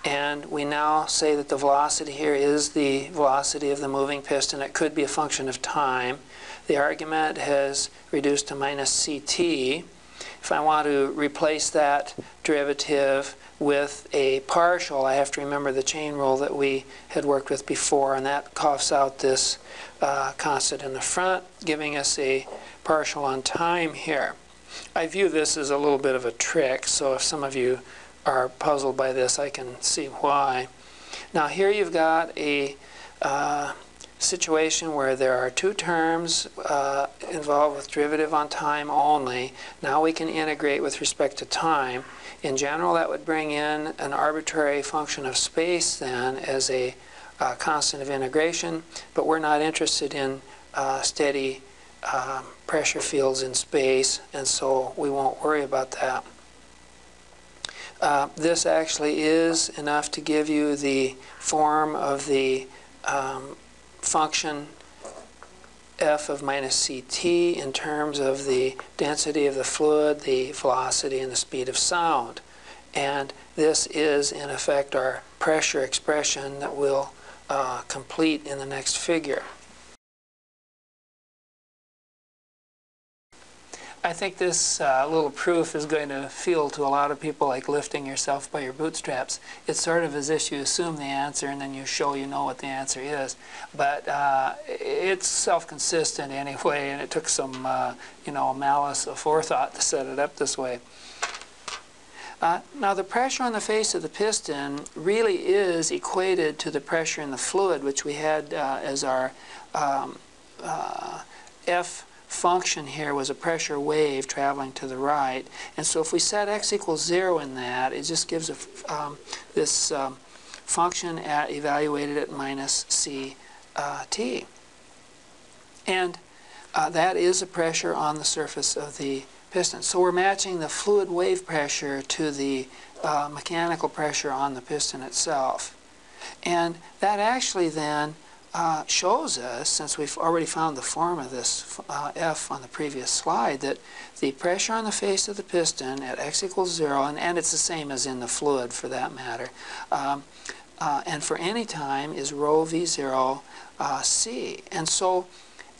And we now say that the velocity here is the velocity of the moving piston. It could be a function of time. The argument has reduced to minus ct. If I want to replace that derivative with a partial, I have to remember the chain rule that we had worked with before, and that coughs out this uh, constant in the front, giving us a partial on time here. I view this as a little bit of a trick, so if some of you are puzzled by this, I can see why. Now here you've got a uh, situation where there are two terms uh, involved with derivative on time only. Now we can integrate with respect to time. In general, that would bring in an arbitrary function of space then as a uh, constant of integration, but we're not interested in uh, steady um, pressure fields in space, and so we won't worry about that. Uh, this actually is enough to give you the form of the um, function f of minus ct in terms of the density of the fluid, the velocity, and the speed of sound. And this is, in effect, our pressure expression that we'll uh, complete in the next figure. I think this uh, little proof is going to feel to a lot of people like lifting yourself by your bootstraps. It's sort of as if you assume the answer and then you show you know what the answer is. But uh, it's self-consistent anyway, and it took some, uh, you know, malice of forethought to set it up this way. Uh, now the pressure on the face of the piston really is equated to the pressure in the fluid, which we had uh, as our um, uh, F function here was a pressure wave traveling to the right. And so if we set x equals 0 in that, it just gives a, um, this um, function at, evaluated at minus c uh, t. And uh, that is a pressure on the surface of the piston. So we're matching the fluid wave pressure to the uh, mechanical pressure on the piston itself. And that actually then uh, shows us, since we've already found the form of this uh, F on the previous slide, that the pressure on the face of the piston at x equals 0, and, and it's the same as in the fluid for that matter, um, uh, and for any time is rho v0 uh, c. And so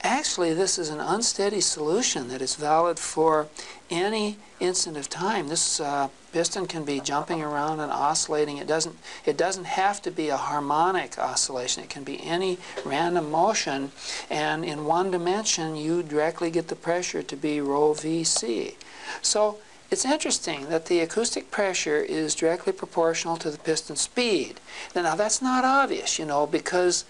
actually this is an unsteady solution that is valid for any instant of time. This uh, piston can be jumping around and oscillating. It doesn't, it doesn't have to be a harmonic oscillation. It can be any random motion. And in one dimension, you directly get the pressure to be rho vc. So it's interesting that the acoustic pressure is directly proportional to the piston speed. Now, that's not obvious, you know, because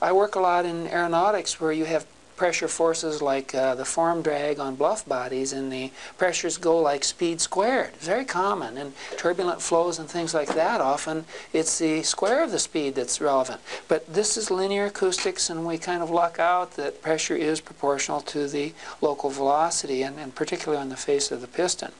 I work a lot in aeronautics where you have pressure forces like uh, the form drag on bluff bodies and the pressures go like speed squared. Very common. And turbulent flows and things like that, often it's the square of the speed that's relevant. But this is linear acoustics and we kind of luck out that pressure is proportional to the local velocity and, and particularly on the face of the piston.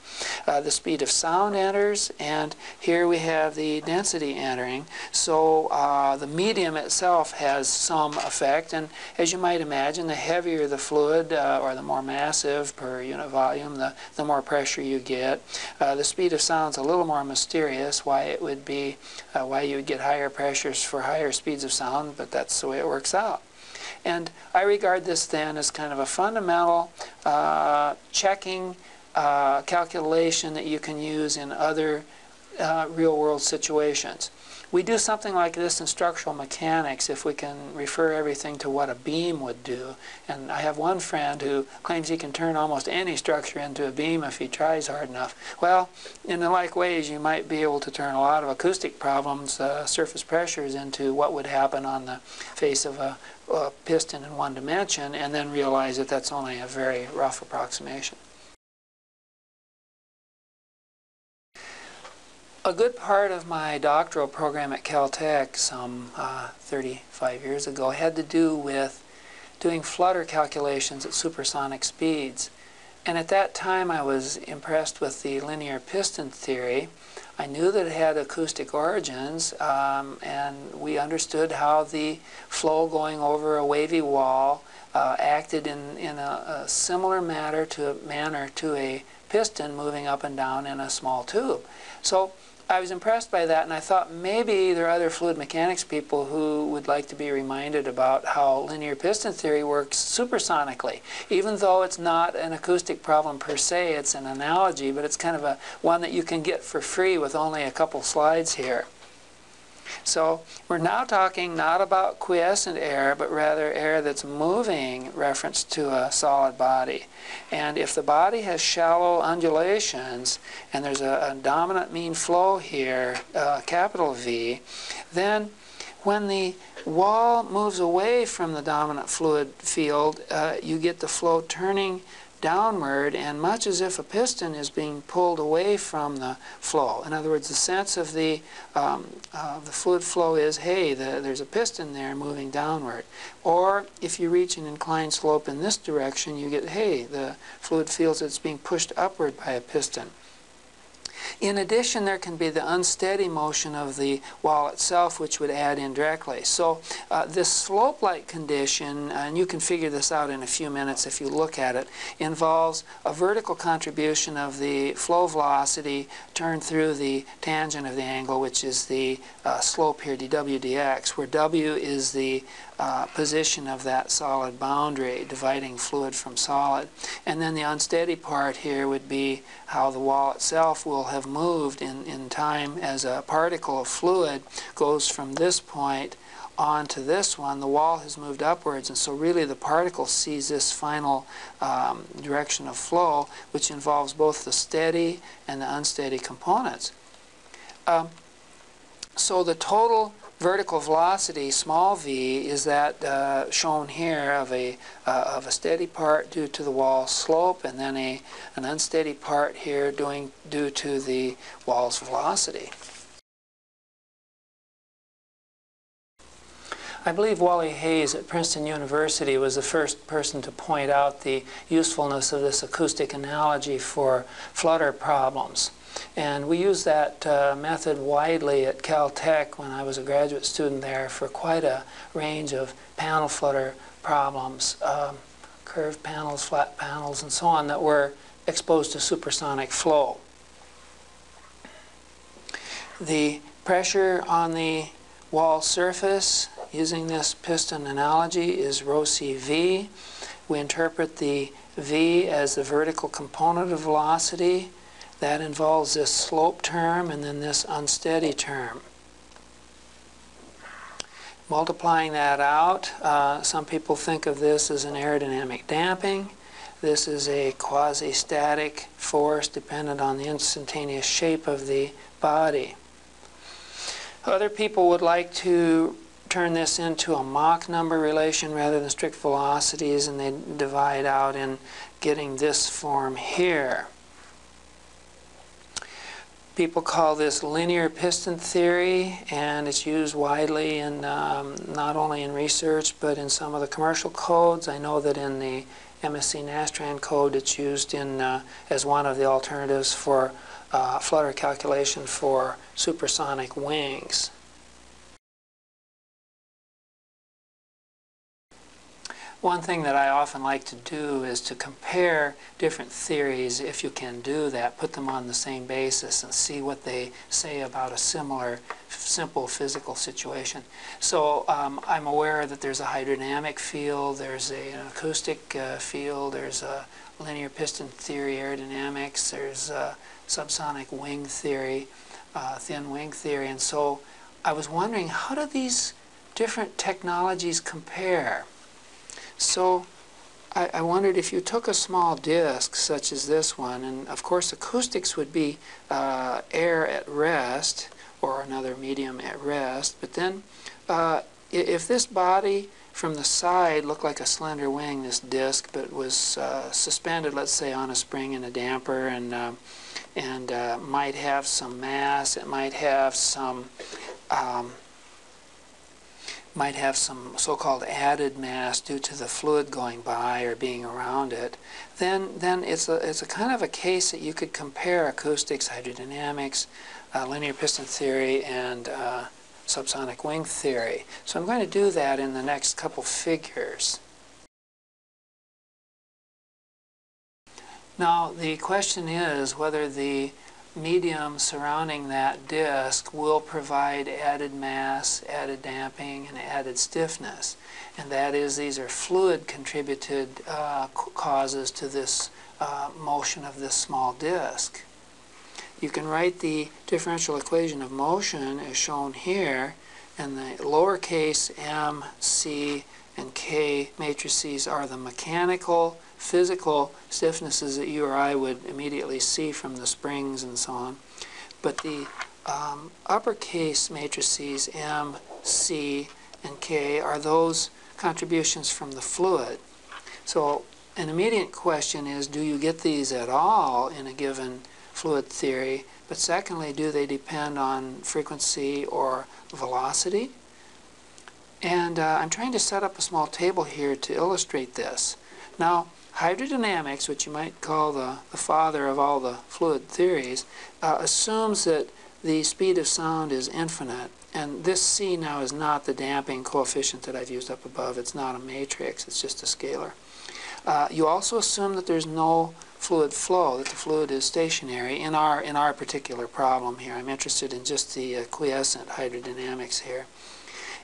Uh, the speed of sound enters and here we have the density entering. So uh, the medium itself has some effect and as you might imagine the heavier the fluid uh, or the more massive per unit volume, the, the more pressure you get. Uh, the speed of sound is a little more mysterious, why it would be, uh, why you would get higher pressures for higher speeds of sound, but that's the way it works out. And I regard this then as kind of a fundamental uh, checking uh, calculation that you can use in other uh, real-world situations. We do something like this in structural mechanics if we can refer everything to what a beam would do. And I have one friend who claims he can turn almost any structure into a beam if he tries hard enough. Well, in the like ways, you might be able to turn a lot of acoustic problems, uh, surface pressures, into what would happen on the face of a, a piston in one dimension, and then realize that that's only a very rough approximation. A good part of my doctoral program at Caltech some uh, 35 years ago had to do with doing flutter calculations at supersonic speeds. And at that time I was impressed with the linear piston theory. I knew that it had acoustic origins um, and we understood how the flow going over a wavy wall uh, acted in, in a, a similar manner to, manner to a piston moving up and down in a small tube. So I was impressed by that, and I thought maybe there are other fluid mechanics people who would like to be reminded about how linear piston theory works supersonically. Even though it's not an acoustic problem per se, it's an analogy, but it's kind of a one that you can get for free with only a couple slides here. So we're now talking not about quiescent air, but rather air that's moving reference to a solid body. And if the body has shallow undulations, and there's a, a dominant mean flow here, uh, capital V, then when the wall moves away from the dominant fluid field, uh, you get the flow turning downward and much as if a piston is being pulled away from the flow. In other words, the sense of the, um, uh, the fluid flow is, hey, the, there's a piston there moving downward. Or if you reach an inclined slope in this direction, you get, hey, the fluid feels it's being pushed upward by a piston. In addition, there can be the unsteady motion of the wall itself, which would add indirectly. So uh, this slope-like condition, and you can figure this out in a few minutes if you look at it, involves a vertical contribution of the flow velocity turned through the tangent of the angle, which is the uh, slope here, dw dx, where w is the uh, position of that solid boundary, dividing fluid from solid. And then the unsteady part here would be how the wall itself will have moved in, in time as a particle of fluid goes from this point on to this one, the wall has moved upwards, and so really the particle sees this final um, direction of flow, which involves both the steady and the unsteady components. Um, so the total vertical velocity, small v, is that uh, shown here of a, uh, of a steady part due to the wall slope and then a, an unsteady part here doing, due to the wall's velocity. I believe Wally Hayes at Princeton University was the first person to point out the usefulness of this acoustic analogy for flutter problems. And we used that uh, method widely at Caltech when I was a graduate student there for quite a range of panel flutter problems, um, curved panels, flat panels, and so on that were exposed to supersonic flow. The pressure on the wall surface using this piston analogy is rho CV. We interpret the V as the vertical component of velocity that involves this slope term and then this unsteady term. Multiplying that out, uh, some people think of this as an aerodynamic damping. This is a quasi-static force dependent on the instantaneous shape of the body. Other people would like to turn this into a Mach number relation rather than strict velocities and they divide out in getting this form here. People call this linear piston theory, and it's used widely in um, not only in research but in some of the commercial codes. I know that in the MSC Nastran code, it's used in uh, as one of the alternatives for uh, flutter calculation for supersonic wings. One thing that I often like to do is to compare different theories, if you can do that, put them on the same basis and see what they say about a similar simple physical situation. So um, I'm aware that there's a hydrodynamic field, there's a, an acoustic uh, field, there's a linear piston theory, aerodynamics, there's a subsonic wing theory, uh, thin wing theory, and so I was wondering how do these different technologies compare? So I, I, wondered if you took a small disk such as this one, and of course acoustics would be uh, air at rest or another medium at rest, but then uh, if this body from the side looked like a slender wing, this disk, but was uh, suspended, let's say, on a spring in a damper and, uh, and uh, might have some mass, it might have some um, might have some so-called added mass due to the fluid going by or being around it, then then it's a it's a kind of a case that you could compare acoustics, hydrodynamics, uh, linear piston theory, and uh, subsonic wing theory. So I'm going to do that in the next couple figures. Now the question is whether the medium surrounding that disk will provide added mass, added damping, and added stiffness. And that is, these are fluid contributed uh, causes to this uh, motion of this small disk. You can write the differential equation of motion as shown here, and the lowercase m, c, and k matrices are the mechanical physical stiffnesses that you or I would immediately see from the springs and so on. But the um, uppercase matrices M, C, and K are those contributions from the fluid. So an immediate question is, do you get these at all in a given fluid theory? But secondly, do they depend on frequency or velocity? And uh, I'm trying to set up a small table here to illustrate this. Now, hydrodynamics, which you might call the, the father of all the fluid theories, uh, assumes that the speed of sound is infinite. And this C now is not the damping coefficient that I've used up above. It's not a matrix. It's just a scalar. Uh, you also assume that there's no fluid flow, that the fluid is stationary in our, in our particular problem here. I'm interested in just the uh, quiescent hydrodynamics here.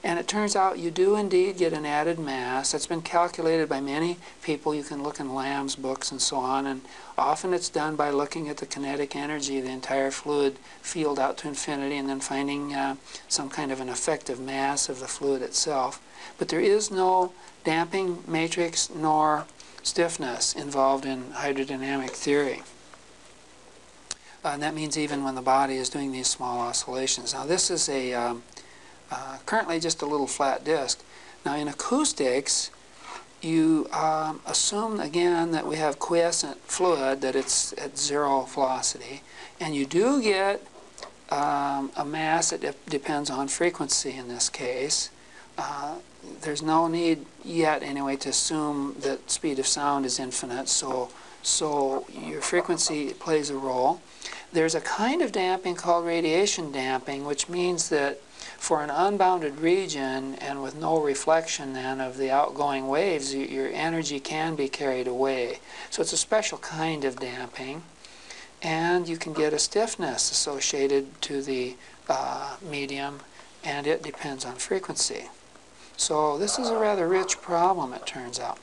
And it turns out you do indeed get an added mass. That's been calculated by many people. You can look in Lamb's books and so on. And often it's done by looking at the kinetic energy of the entire fluid field out to infinity and then finding uh, some kind of an effective mass of the fluid itself. But there is no damping matrix nor stiffness involved in hydrodynamic theory. Uh, and that means even when the body is doing these small oscillations. Now this is a um, uh, currently just a little flat disk. Now in acoustics, you um, assume again that we have quiescent fluid, that it's at zero velocity, and you do get um, a mass that de depends on frequency in this case. Uh, there's no need yet anyway to assume that speed of sound is infinite, so, so your frequency plays a role. There's a kind of damping called radiation damping, which means that for an unbounded region and with no reflection then of the outgoing waves, your energy can be carried away. So it's a special kind of damping. And you can get a stiffness associated to the uh, medium, and it depends on frequency. So this is a rather rich problem, it turns out.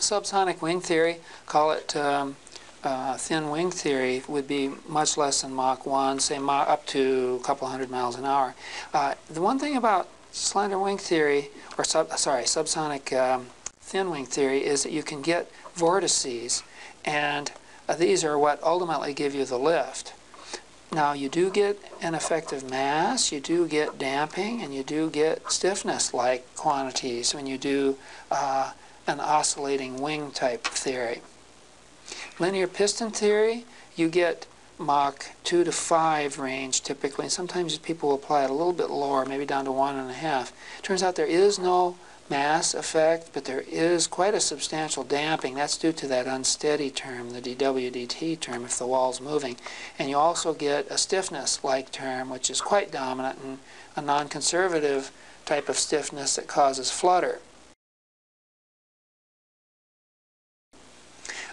Subsonic wing theory, call it um, uh, thin wing theory would be much less than Mach 1, say Mach up to a couple hundred miles an hour. Uh, the one thing about slender wing theory, or sub, sorry, subsonic um, thin wing theory, is that you can get vortices, and uh, these are what ultimately give you the lift. Now you do get an effective mass, you do get damping, and you do get stiffness-like quantities when you do uh, an oscillating wing type theory. Linear piston theory, you get Mach 2 to 5 range typically. And sometimes people apply it a little bit lower, maybe down to 1.5. Turns out there is no mass effect, but there is quite a substantial damping. That's due to that unsteady term, the dWdt term, if the wall's moving. And you also get a stiffness-like term, which is quite dominant and a non-conservative type of stiffness that causes flutter.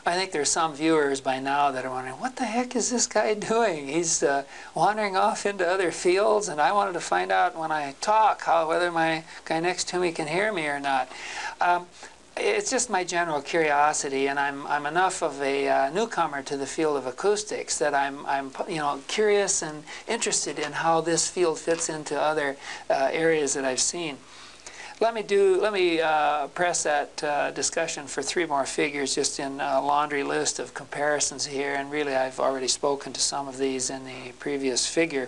I think there's some viewers by now that are wondering, what the heck is this guy doing? He's uh, wandering off into other fields, and I wanted to find out when I talk how whether my guy next to me can hear me or not. Um, it's just my general curiosity, and I'm, I'm enough of a uh, newcomer to the field of acoustics that I'm, I'm you know, curious and interested in how this field fits into other uh, areas that I've seen. Let me do. Let me uh, press that uh, discussion for three more figures, just in a laundry list of comparisons here. And really, I've already spoken to some of these in the previous figure.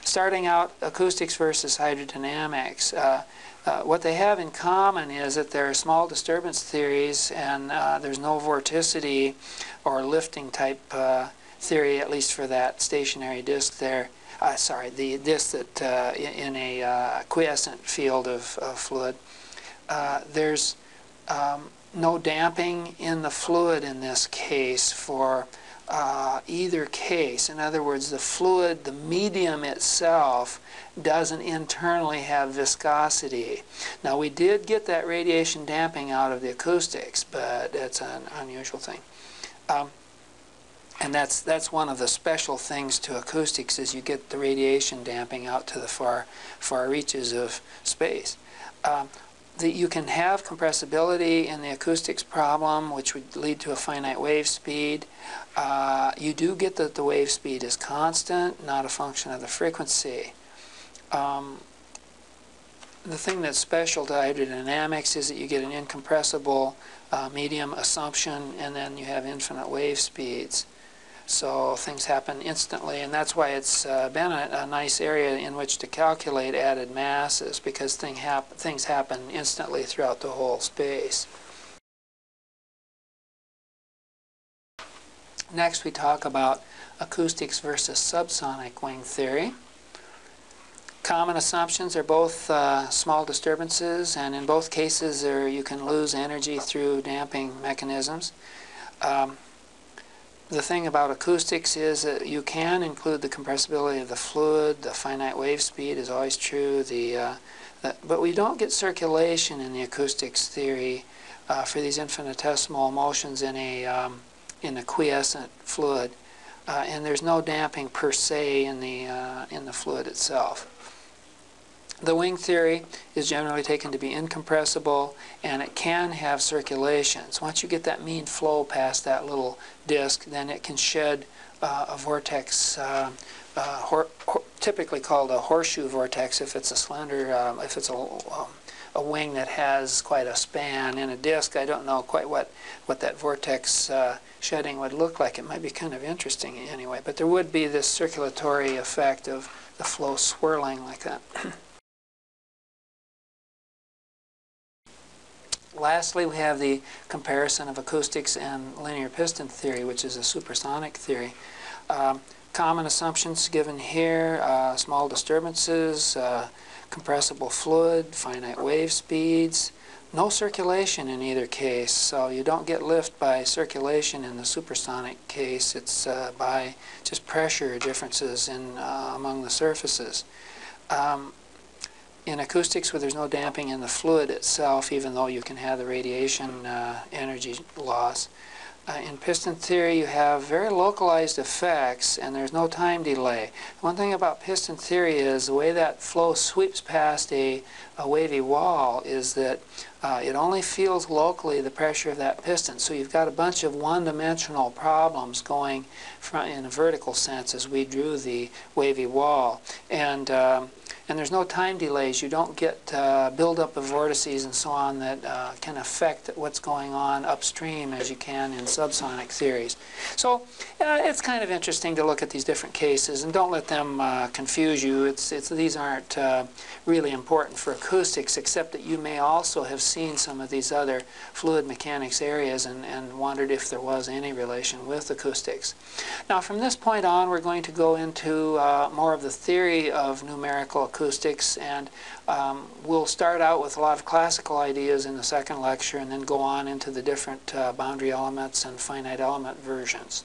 Starting out, acoustics versus hydrodynamics. Uh, uh, what they have in common is that there are small disturbance theories and uh, there's no vorticity or lifting type uh, theory, at least for that stationary disk there. Uh, sorry, the that uh, in, a uh, quiescent field of, of fluid. there's um, no damping in the fluid in this case for uh, either case. In other words, the fluid, the medium itself, doesn't internally have viscosity. Now, we did get that radiation damping out of the acoustics, but that's an unusual thing. Um, and that's that's one of the special things to acoustics is you get the radiation damping out to the far far reaches of space. Um, that you can have compressibility in the acoustics problem, which would lead to a finite wave speed. Uh, you do get that the wave speed is constant, not a function of the frequency. Um, the thing that's special to hydrodynamics is that you get an incompressible uh, medium assumption, and then you have infinite wave speeds. So things happen instantly, and that's why it's uh, been a, a, nice area in which to calculate added masses because thing hap things happen instantly throughout the whole space. Next we talk about acoustics versus subsonic wing theory. Common assumptions are both uh, small disturbances, and in both cases there, you can lose energy through damping mechanisms. Um, the thing about acoustics is that you can include the compressibility of the fluid, the finite wave speed is always true, the, uh, the but we don't get circulation in the acoustics theory uh, for these infinitesimal motions in a, um, in a quiescent fluid. Uh, and there's no damping per se in the, uh, in the fluid itself. The wing theory is generally taken to be incompressible and it can have circulations. Once you get that mean flow past that little disk, then it can shed uh, a vortex, uh, uh, typically called a horseshoe vortex if it's a slender, um, if it's a, um, a wing that has quite a span. In a disk, I don't know quite what, what that vortex uh, shedding would look like. It might be kind of interesting anyway, but there would be this circulatory effect of the flow swirling like that. Lastly, we have the comparison of acoustics and linear piston theory, which is a supersonic theory. Um, common assumptions given here, uh, small disturbances, uh, compressible fluid, finite wave speeds, no circulation in either case, so you don't get lift by circulation in the supersonic case. It's uh, by just pressure differences in uh, among the surfaces. Um, in acoustics where there's no damping in the fluid itself, even though you can have the radiation uh, energy loss. Uh, in piston theory, you have very localized effects, and there's no time delay. One thing about piston theory is the way that flow sweeps past a, a wavy wall is that uh, it only feels locally the pressure of that piston. So you've got a bunch of one-dimensional problems going in a vertical sense as we drew the wavy wall. And um, and there's no time delays. You don't get uh, buildup of vortices and so on that uh, can affect what's going on upstream as you can in subsonic theories. So uh, it's kind of interesting to look at these different cases and don't let them uh, confuse you. It's, it's, these aren't uh, really important for acoustics except that you may also have seen some of these other fluid mechanics areas and, and wondered if there was any relation with acoustics. Now from this point on we're going to go into uh, more of the theory of numerical acoustics and um, we'll start out with a lot of classical ideas in the second lecture and then go on into the different uh, boundary elements and finite element versions.